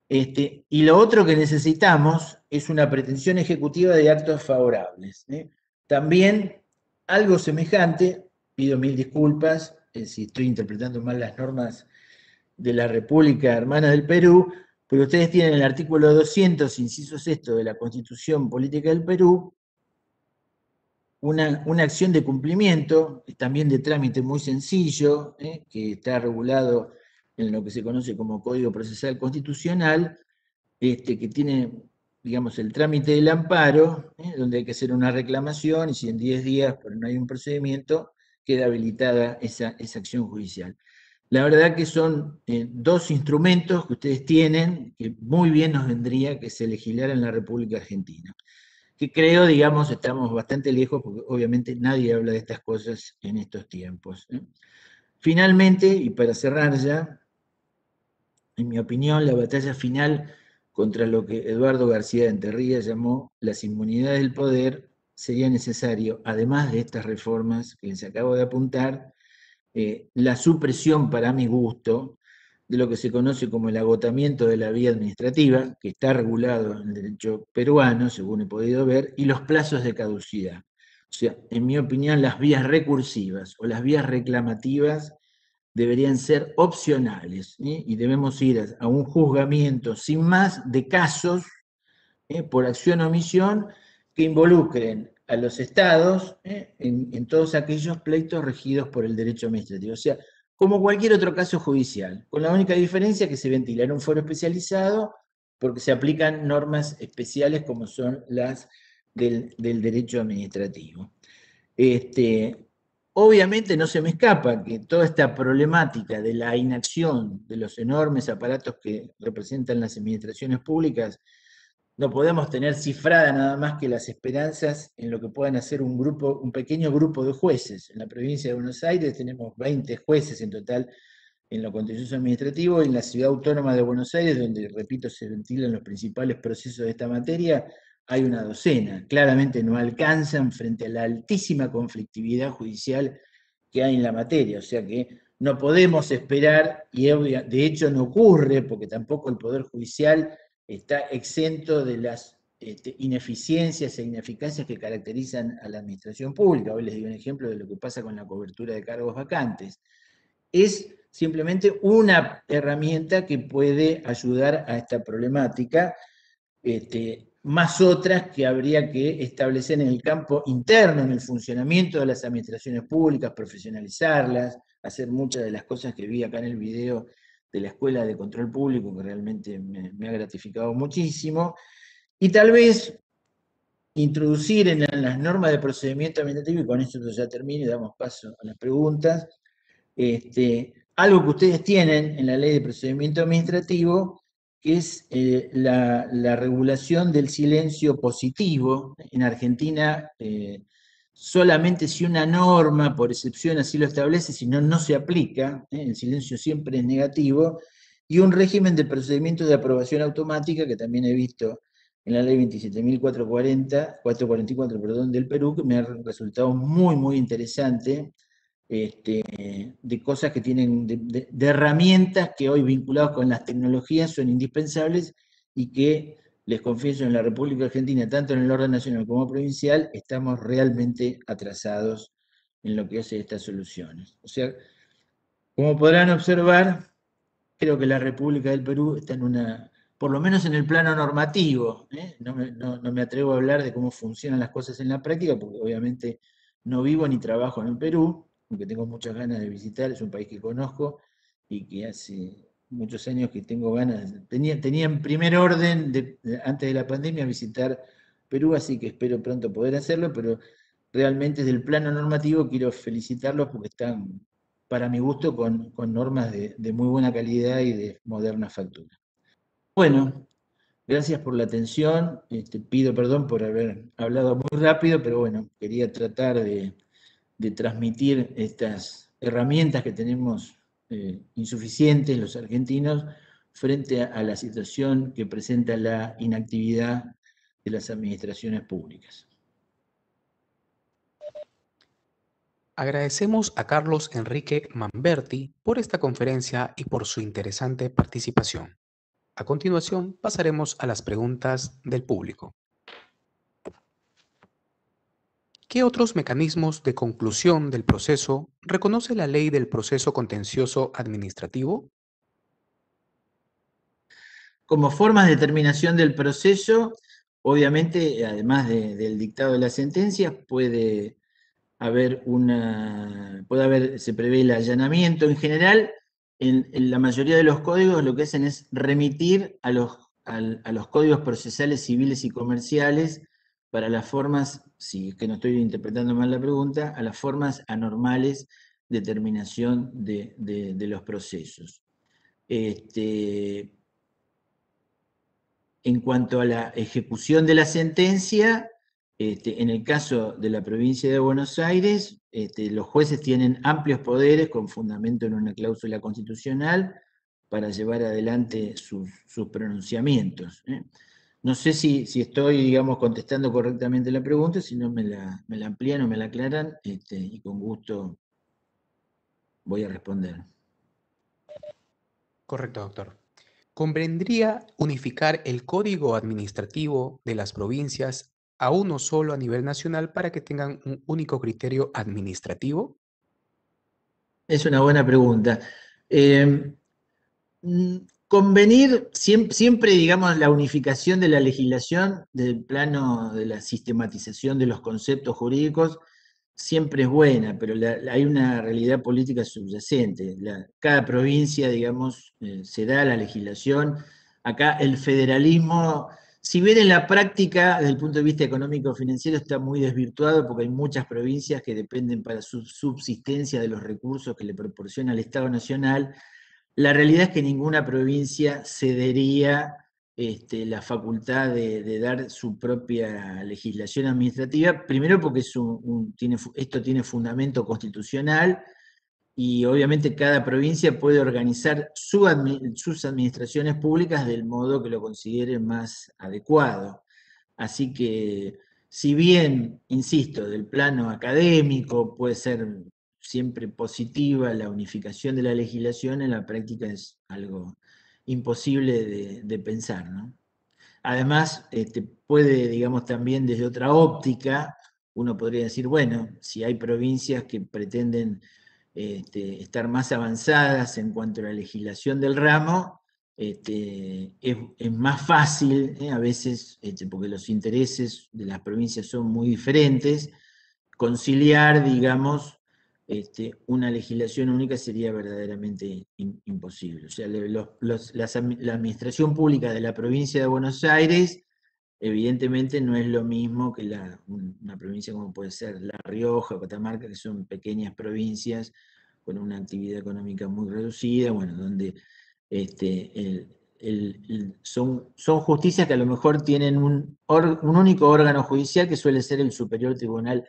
Este, y lo otro que necesitamos es una pretensión ejecutiva de actos favorables. ¿eh? También algo semejante, pido mil disculpas eh, si estoy interpretando mal las normas de la República Hermana del Perú, pero ustedes tienen el artículo 200, inciso sexto de la Constitución Política del Perú, una, acción de cumplimiento, también de trámite muy sencillo, ¿eh? que está regulado en lo que se conoce como Código Procesal Constitucional, este, que tiene, digamos, el trámite del amparo, ¿eh? donde hay que hacer una reclamación y si en 10 días no hay un procedimiento, queda habilitada esa, acción judicial. La verdad que son eh, dos instrumentos que ustedes tienen que muy bien nos vendría que se legislara en la República Argentina. Que creo, digamos, estamos bastante lejos porque obviamente nadie habla de estas cosas en estos tiempos. ¿eh? Finalmente, y para cerrar ya, en mi opinión, la batalla final contra lo que Eduardo García de Enterría llamó las inmunidades del poder sería necesario, además de estas reformas que les acabo de apuntar, eh, la supresión para mi gusto de lo que se conoce como el agotamiento de la vía administrativa, que está regulado en el derecho peruano, según he podido ver, y los plazos de caducidad. O sea, en mi opinión, las vías recursivas o las vías reclamativas deberían ser opcionales y debemos ir a, un juzgamiento sin más de casos ¿eh? por acción o omisión que involucren a los estados ¿eh? en, todos aquellos pleitos regidos por el derecho administrativo. O sea, como cualquier otro caso judicial, con la única diferencia que se ventila en un foro especializado porque se aplican normas especiales como son las del, del derecho administrativo. Este, Obviamente no se me escapa que toda esta problemática de la inacción de los enormes aparatos que representan las administraciones públicas, no podemos tener cifrada nada más que las esperanzas en lo que puedan hacer un grupo, un pequeño grupo de jueces. En la provincia de Buenos Aires tenemos 20 jueces en total en lo contencioso administrativo, y en la ciudad autónoma de Buenos Aires, donde, repito, se ventilan los principales procesos de esta materia, hay una docena. Claramente no alcanzan frente a la altísima conflictividad judicial que hay en la materia. O sea que no podemos esperar, y de hecho no ocurre, porque tampoco el Poder Judicial está exento de las este, ineficiencias e ineficacias que caracterizan a la administración pública. Hoy les doy un ejemplo de lo que pasa con la cobertura de cargos vacantes. Es simplemente una herramienta que puede ayudar a esta problemática, este, más otras que habría que establecer en el campo interno, en el funcionamiento de las administraciones públicas, profesionalizarlas, hacer muchas de las cosas que vi acá en el video de la Escuela de Control Público, que realmente me, ha gratificado muchísimo, y tal vez introducir en las normas de procedimiento administrativo, y con esto ya termino y damos paso a las preguntas, este, algo que ustedes tienen en la ley de procedimiento administrativo, que es eh, la, regulación del silencio positivo. En Argentina, eh, solamente si una norma, por excepción, así lo establece, si no, no se aplica, ¿eh? el silencio siempre es negativo, y un régimen de procedimiento de aprobación automática, que también he visto en la ley 27.440, perdón, del Perú, que me ha resultado muy, muy interesante, este, de cosas que tienen, de, herramientas que hoy vinculados con las tecnologías son indispensables y que, les confieso, en la República Argentina, tanto en el orden nacional como provincial, estamos realmente atrasados en lo que hace estas soluciones. O sea, como podrán observar, creo que la República del Perú está en una, por lo menos en el plano normativo, ¿eh? no, no, me, atrevo a hablar de cómo funcionan las cosas en la práctica, porque obviamente no vivo ni trabajo en el Perú, aunque tengo muchas ganas de visitar, es un país que conozco y que hace muchos años que tengo ganas, tenía, tenía en primer orden, antes de la pandemia, visitar Perú, así que espero pronto poder hacerlo, pero realmente desde el plano normativo quiero felicitarlos porque están, para mi gusto, con, normas de, muy buena calidad y de moderna factura. Bueno, gracias por la atención, este, pido perdón por haber hablado muy rápido, pero bueno, quería tratar de de transmitir estas herramientas que tenemos eh, insuficientes los argentinos frente a, la situación que presenta la inactividad de las administraciones públicas. Agradecemos a Carlos Enrique Mamberti por esta conferencia y por su interesante participación. A continuación pasaremos a las preguntas del público. ¿Qué otros mecanismos de conclusión del proceso reconoce la ley del proceso contencioso administrativo? Como formas de terminación del proceso, obviamente, además del dictado de la sentencia, puede haber una, puede haber, se prevé el allanamiento. En general, en, la mayoría de los códigos lo que hacen es remitir a los, a los códigos procesales civiles y comerciales para las formas si es que no estoy interpretando mal la pregunta, a las formas anormales de terminación de, los procesos. Este, en cuanto a la ejecución de la sentencia, este, en el caso de la provincia de Buenos Aires, este, los jueces tienen amplios poderes con fundamento en una cláusula constitucional para llevar adelante sus, pronunciamientos. ¿eh? No sé si, si, estoy, digamos, contestando correctamente la pregunta, si no me la, me la amplían o me la aclaran, este, y con gusto voy a responder. Correcto, doctor. ¿Convendría unificar el código administrativo de las provincias a uno solo a nivel nacional para que tengan un único criterio administrativo? Es una buena pregunta. Eh, convenir siempre, digamos, la unificación de la legislación del plano de la sistematización de los conceptos jurídicos siempre es buena, pero hay una realidad política subyacente. cada provincia, digamos, eh, se da la legislación. Acá el federalismo, si bien en la práctica, desde el punto de vista económico-financiero, está muy desvirtuado porque hay muchas provincias que dependen para su subsistencia de los recursos que le proporciona el Estado Nacional, la realidad es que ninguna provincia cedería este, la facultad de, dar su propia legislación administrativa, primero porque esto tiene fundamento constitucional y obviamente cada provincia puede organizar sus administraciones públicas del modo que lo considere más adecuado. Así que, si bien, insisto, del plano académico puede ser siempre positiva la unificación de la legislación, en la práctica es algo imposible de, pensar. Además, este, puede, digamos, también desde otra óptica, uno podría decir, bueno, si hay provincias que pretenden este, estar más avanzadas en cuanto a la legislación del ramo, este, es, más fácil, ¿eh? a veces, porque los intereses de las provincias son muy diferentes, conciliar, digamos, este, una legislación única sería verdaderamente imposible. O sea, la administración pública de la provincia de Buenos Aires, evidentemente no es lo mismo que una provincia como puede ser La Rioja Catamarca, que son pequeñas provincias con una actividad económica muy reducida, bueno, donde este, son, son justicias que a lo mejor tienen un, un, único órgano judicial que suele ser el Superior Tribunal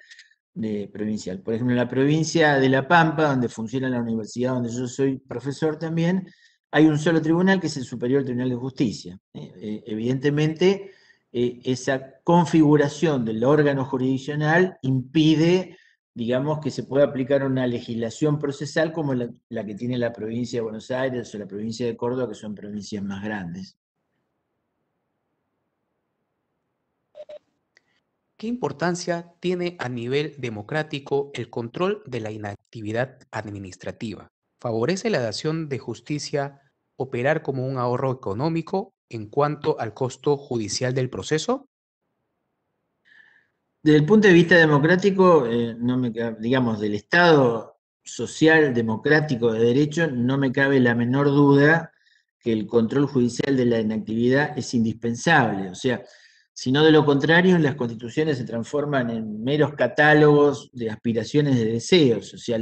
de, Provincial. Por ejemplo, en la provincia de La Pampa, donde funciona la universidad donde yo soy profesor también, hay un solo tribunal que es el Superior Tribunal de Justicia. ¿eh? Eh, evidentemente, eh, esa configuración del órgano jurisdiccional impide digamos, que se puede aplicar una legislación procesal como la, que tiene la provincia de Buenos Aires o la provincia de Córdoba, que son provincias más grandes. ¿Qué importancia tiene a nivel democrático el control de la inactividad administrativa? ¿Favorece la dación de justicia operar como un ahorro económico en cuanto al costo judicial del proceso? Desde el punto de vista democrático, eh, no me, digamos, del Estado social, democrático, de derecho, no me cabe la menor duda que el control judicial de la inactividad es indispensable. O sea, si no de lo contrario, las constituciones se transforman en meros catálogos de aspiraciones de deseos. O sea,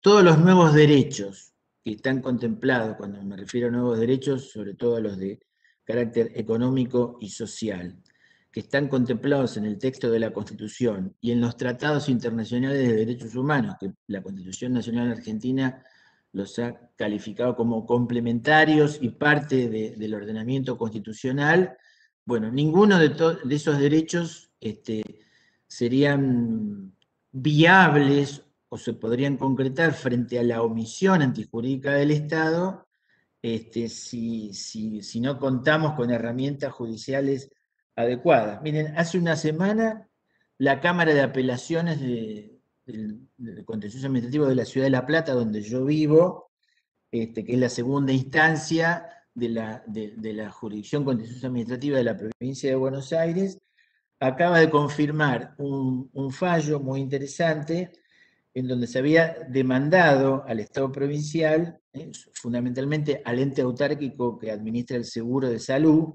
todos los nuevos derechos que están contemplados, cuando me refiero a nuevos derechos, sobre todo a los de carácter económico y social, que están contemplados en el texto de la Constitución y en los tratados internacionales de derechos humanos, que la Constitución Nacional Argentina los ha calificado como complementarios y parte del ordenamiento constitucional, bueno, ninguno de, esos derechos este, serían viables o se podrían concretar frente a la omisión antijurídica del Estado este, si, si no contamos con herramientas judiciales adecuada. Miren, hace una semana la Cámara de Apelaciones de, del Contencioso Administrativo de la Ciudad de La Plata, donde yo vivo, este, que es la segunda instancia de la, de, la jurisdicción administrativa de la provincia de Buenos Aires, acaba de confirmar un, fallo muy interesante en donde se había demandado al Estado provincial, eh, fundamentalmente al ente autárquico que administra el seguro de salud,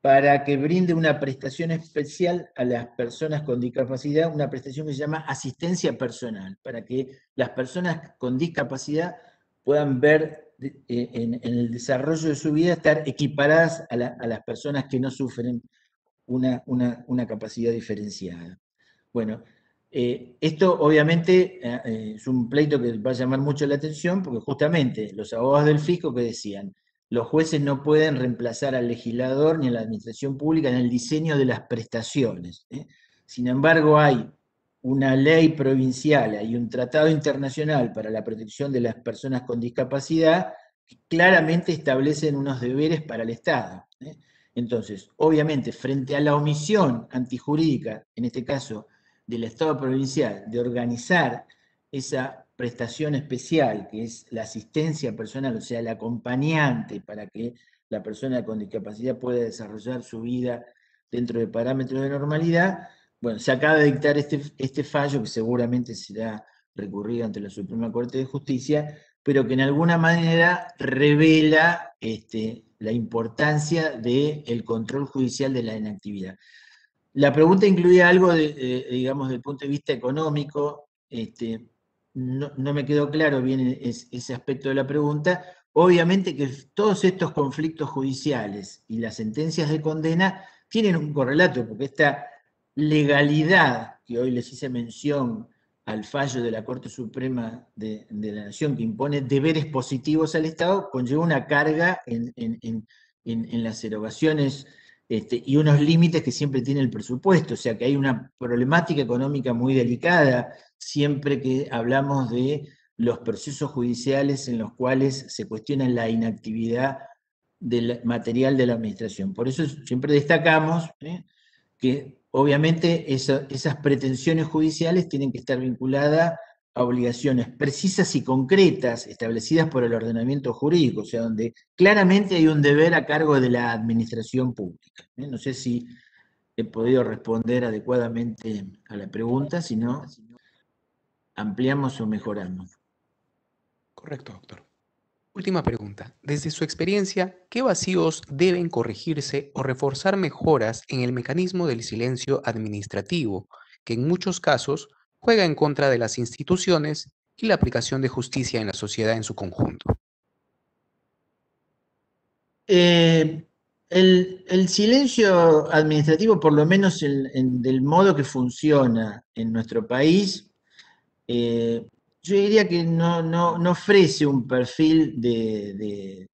para que brinde una prestación especial a las personas con discapacidad, una prestación que se llama asistencia personal, para que las personas con discapacidad puedan ver eh, en, el desarrollo de su vida estar equiparadas a, las personas que no sufren una, capacidad diferenciada. Bueno, eh, esto obviamente eh, es un pleito que va a llamar mucho la atención porque justamente los abogados del fisco que decían, los jueces no pueden reemplazar al legislador ni a la administración pública en el diseño de las prestaciones. Sin embargo, hay una ley provincial, hay un tratado internacional para la protección de las personas con discapacidad que claramente establecen unos deberes para el Estado. ¿eh? Entonces, obviamente, frente a la omisión antijurídica, en este caso del Estado provincial, de organizar esa prestación especial, que es la asistencia personal, o sea, el acompañante para que la persona con discapacidad pueda desarrollar su vida dentro de parámetros de normalidad, bueno, se acaba de dictar este, este fallo que seguramente será recurrido ante la Suprema Corte de Justicia, pero que en alguna manera revela este, la importancia del control judicial de la inactividad. La pregunta incluía algo, de, digamos, desde el punto de vista económico, este, no, me quedó claro bien ese aspecto de la pregunta. Obviamente que todos estos conflictos judiciales y las sentencias de condena tienen un correlato, porque esta legalidad que hoy les hice mención al fallo de la Corte Suprema de, la Nación que impone deberes positivos al Estado, conlleva una carga en, las erogaciones este, y unos límites que siempre tiene el presupuesto, o sea que hay una problemática económica muy delicada siempre que hablamos de los procesos judiciales en los cuales se cuestiona la inactividad del material de la administración. Por eso siempre destacamos ¿eh? que obviamente esas pretensiones judiciales tienen que estar vinculadas a obligaciones precisas y concretas establecidas por el ordenamiento jurídico, o sea, donde claramente hay un deber a cargo de la administración pública. ¿eh? No sé si he podido responder adecuadamente a la pregunta, si no, ampliamos o mejoramos. Correcto, doctor. Última pregunta. Desde su experiencia, ¿qué vacíos deben corregirse o reforzar mejoras en el mecanismo del silencio administrativo, que en muchos casos juega en contra de las instituciones y la aplicación de justicia en la sociedad en su conjunto? Eh, el, silencio administrativo, por lo menos en, del modo que funciona en nuestro país, eh, yo diría que no, ofrece un perfil de,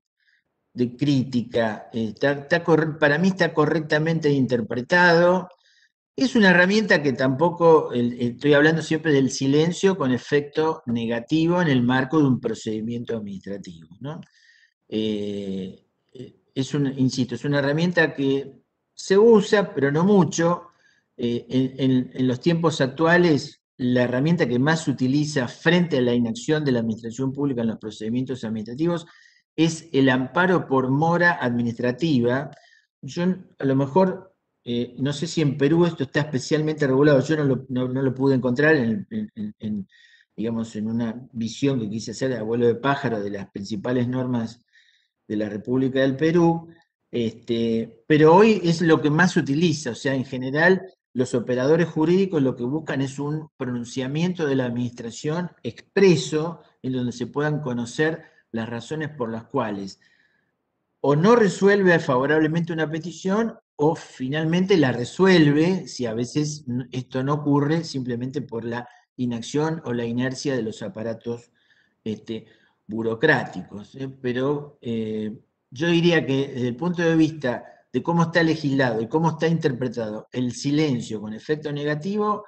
crítica. para mí está correctamente interpretado. Es una herramienta que tampoco, estoy hablando siempre del silencio con efecto negativo en el marco de un procedimiento administrativo. Eh, es un, insisto, es una herramienta que se usa, pero no mucho. Eh, en, los tiempos actuales la herramienta que más se utiliza frente a la inacción de la administración pública en los procedimientos administrativos es el amparo por mora administrativa. Yo a lo mejor, eh, no sé si en Perú esto está especialmente regulado, yo no lo, pude encontrar en, digamos, en una visión que quise hacer de abuelo de pájaro de las principales normas de la República del Perú, este, pero hoy es lo que más se utiliza, o sea, en general los operadores jurídicos lo que buscan es un pronunciamiento de la administración expreso en donde se puedan conocer las razones por las cuales o no resuelve favorablemente una petición o finalmente la resuelve, si a veces esto no ocurre simplemente por la inacción o la inercia de los aparatos este, burocráticos. ¿eh? Pero eh, yo diría que desde el punto de vista de cómo está legislado y cómo está interpretado el silencio con efecto negativo,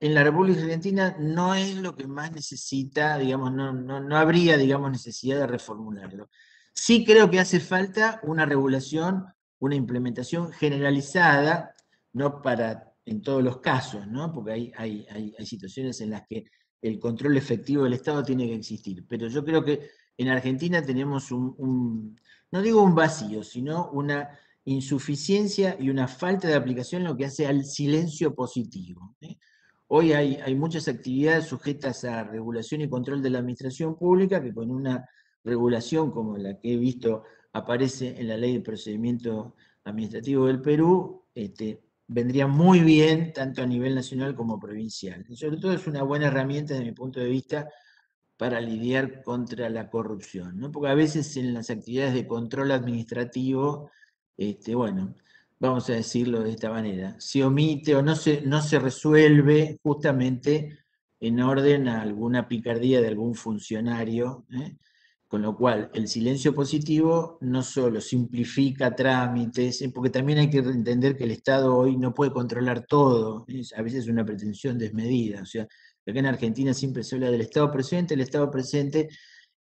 en la República Argentina no es lo que más necesita, digamos, no, no, habría, digamos, necesidad de reformularlo. Sí creo que hace falta una regulación, una implementación generalizada, no para en todos los casos, ¿no? porque hay, hay, hay, situaciones en las que el control efectivo del Estado tiene que existir, pero yo creo que en Argentina tenemos un no digo un vacío, sino una insuficiencia y una falta de aplicación lo que hace al silencio positivo. ¿eh? Hoy hay, hay, muchas actividades sujetas a regulación y control de la administración pública que con una regulación como la que he visto aparece en la ley de procedimiento administrativo del Perú, este, vendría muy bien tanto a nivel nacional como provincial. Y sobre todo es una buena herramienta desde mi punto de vista para lidiar contra la corrupción, ¿no? porque a veces en las actividades de control administrativo este, bueno, vamos a decirlo de esta manera, se omite o no se, no se resuelve justamente en orden a alguna picardía de algún funcionario, ¿eh? con lo cual el silencio positivo no solo simplifica trámites, ¿eh? porque también hay que entender que el Estado hoy no puede controlar todo, a veces es una pretensión desmedida, o sea, acá en Argentina siempre se habla del Estado presente, el Estado presente,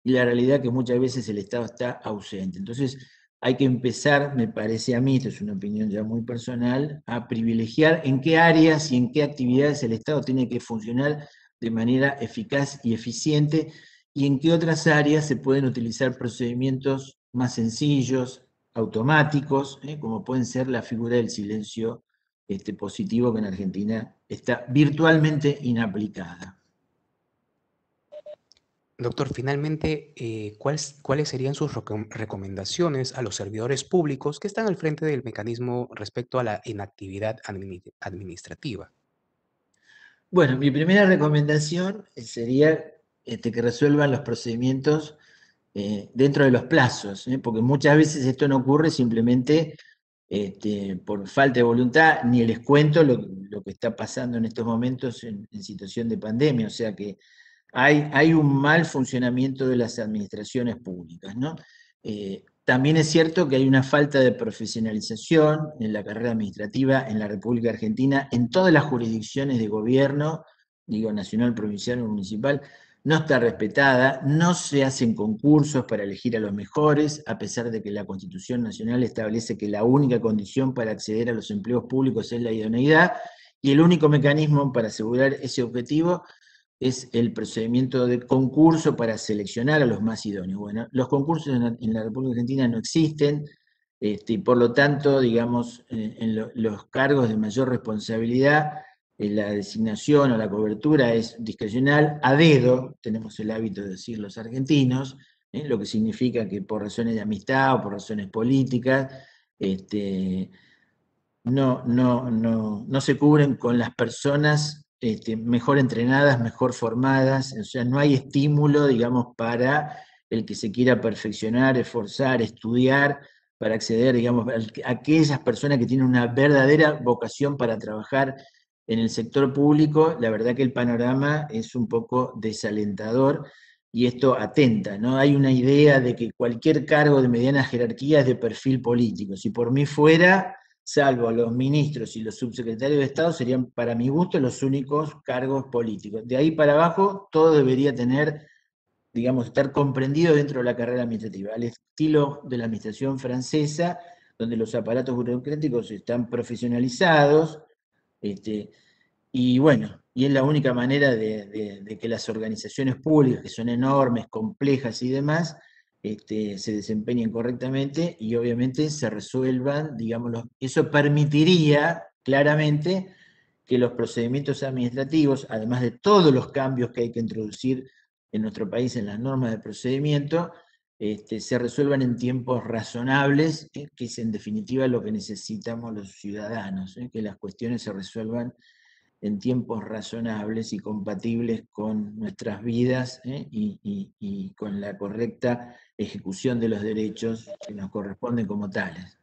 y la realidad que muchas veces el Estado está ausente. Entonces, hay que empezar, me parece a mí, esto es una opinión ya muy personal, a privilegiar en qué áreas y en qué actividades el Estado tiene que funcionar de manera eficaz y eficiente y en qué otras áreas se pueden utilizar procedimientos más sencillos, automáticos, ¿eh? como pueden ser la figura del silencio este, positivo que en Argentina está virtualmente inaplicada. Doctor, finalmente, eh, ¿cuáles, serían sus recomendaciones a los servidores públicos que están al frente del mecanismo respecto a la inactividad administrativa? Bueno, mi primera recomendación eh, sería este, que resuelvan los procedimientos eh, dentro de los plazos, porque muchas veces esto no ocurre simplemente este, por falta de voluntad, ni les cuento lo, que está pasando en estos momentos en, en situación de pandemia, o sea que hay, un mal funcionamiento de las administraciones públicas, ¿no? Eh, también es cierto que hay una falta de profesionalización en la carrera administrativa en la República Argentina, en todas las jurisdicciones de gobierno, digo nacional, provincial o municipal, no está respetada, no se hacen concursos para elegir a los mejores, a pesar de que la Constitución Nacional establece que la única condición para acceder a los empleos públicos es la idoneidad, y el único mecanismo para asegurar ese objetivo es el procedimiento de concurso para seleccionar a los más idóneos. Bueno, los concursos en la, República Argentina no existen, este, por lo tanto, digamos, eh, en los cargos de mayor responsabilidad, eh, la designación o la cobertura es discrecional, a dedo, tenemos el hábito de decir los argentinos, ¿eh? lo que significa que por razones de amistad o por razones políticas, este, no, no, no, no se cubren con las personas este, mejor entrenadas, mejor formadas, o sea, no hay estímulo, digamos, para el que se quiera perfeccionar, esforzar, estudiar, para acceder, digamos, a aquellas personas que tienen una verdadera vocación para trabajar en el sector público, la verdad que el panorama es un poco desalentador y esto atenta, ¿no? Hay una idea de que cualquier cargo de mediana jerarquía es de perfil político. Si por mí fuera, salvo los ministros y los subsecretarios de Estado, serían para mi gusto los únicos cargos políticos. De ahí para abajo, todo debería tener, digamos, estar comprendido dentro de la carrera administrativa, al estilo de la administración francesa, donde los aparatos burocráticos están profesionalizados, este, y bueno, y es la única manera de, que las organizaciones públicas, que son enormes, complejas y demás, este, se desempeñen correctamente y obviamente se resuelvan, digámoslo, eso permitiría claramente que los procedimientos administrativos, además de todos los cambios que hay que introducir en nuestro país en las normas de procedimiento, este, se resuelvan en tiempos razonables, eh, que es en definitiva lo que necesitamos los ciudadanos, eh, que las cuestiones se resuelvan en tiempos razonables y compatibles con nuestras vidas ¿eh? y, con la correcta ejecución de los derechos que nos corresponden como tales.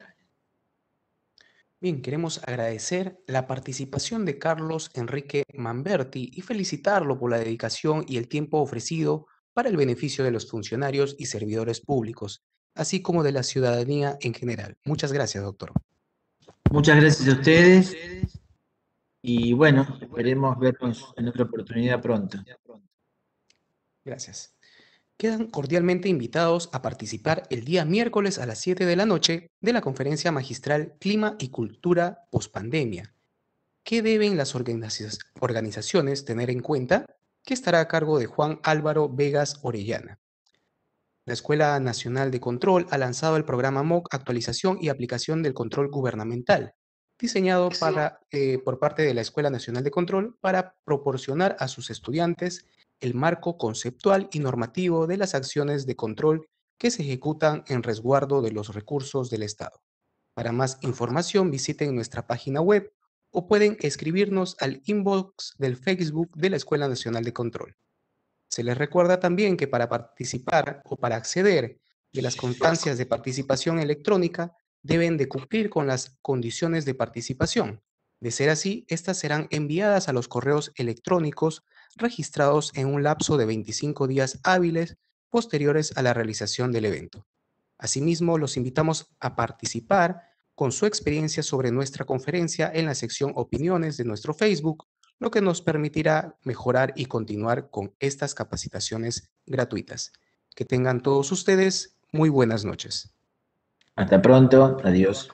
Bien, queremos agradecer la participación de Carlos Enrique Manberti y felicitarlo por la dedicación y el tiempo ofrecido para el beneficio de los funcionarios y servidores públicos, así como de la ciudadanía en general. Muchas gracias, doctor. Muchas gracias a ustedes y bueno, esperemos vernos en otra oportunidad pronto. Gracias. Quedan cordialmente invitados a participar el día miércoles a las 7 de la noche de la conferencia magistral Clima y Cultura Postpandemia. ¿Qué deben las organizaciones tener en cuenta? Que estará a cargo de Juan Álvaro Vegas Orellana. La Escuela Nacional de Control ha lanzado el programa MOC Actualización y Aplicación del Control Gubernamental, diseñado para, eh, por parte de la Escuela Nacional de Control para proporcionar a sus estudiantes el marco conceptual y normativo de las acciones de control que se ejecutan en resguardo de los recursos del Estado. Para más información visiten nuestra página web o pueden escribirnos al inbox del Facebook de la Escuela Nacional de Control. Se les recuerda también que para participar o para acceder de las constancias de participación electrónica deben de cumplir con las condiciones de participación. De ser así, estas serán enviadas a los correos electrónicos registrados en un lapso de 25 días hábiles posteriores a la realización del evento. Asimismo, los invitamos a participar con su experiencia sobre nuestra conferencia en la sección Opiniones de nuestro Facebook, lo que nos permitirá mejorar y continuar con estas capacitaciones gratuitas. Que tengan todos ustedes muy buenas noches. Hasta pronto, adiós.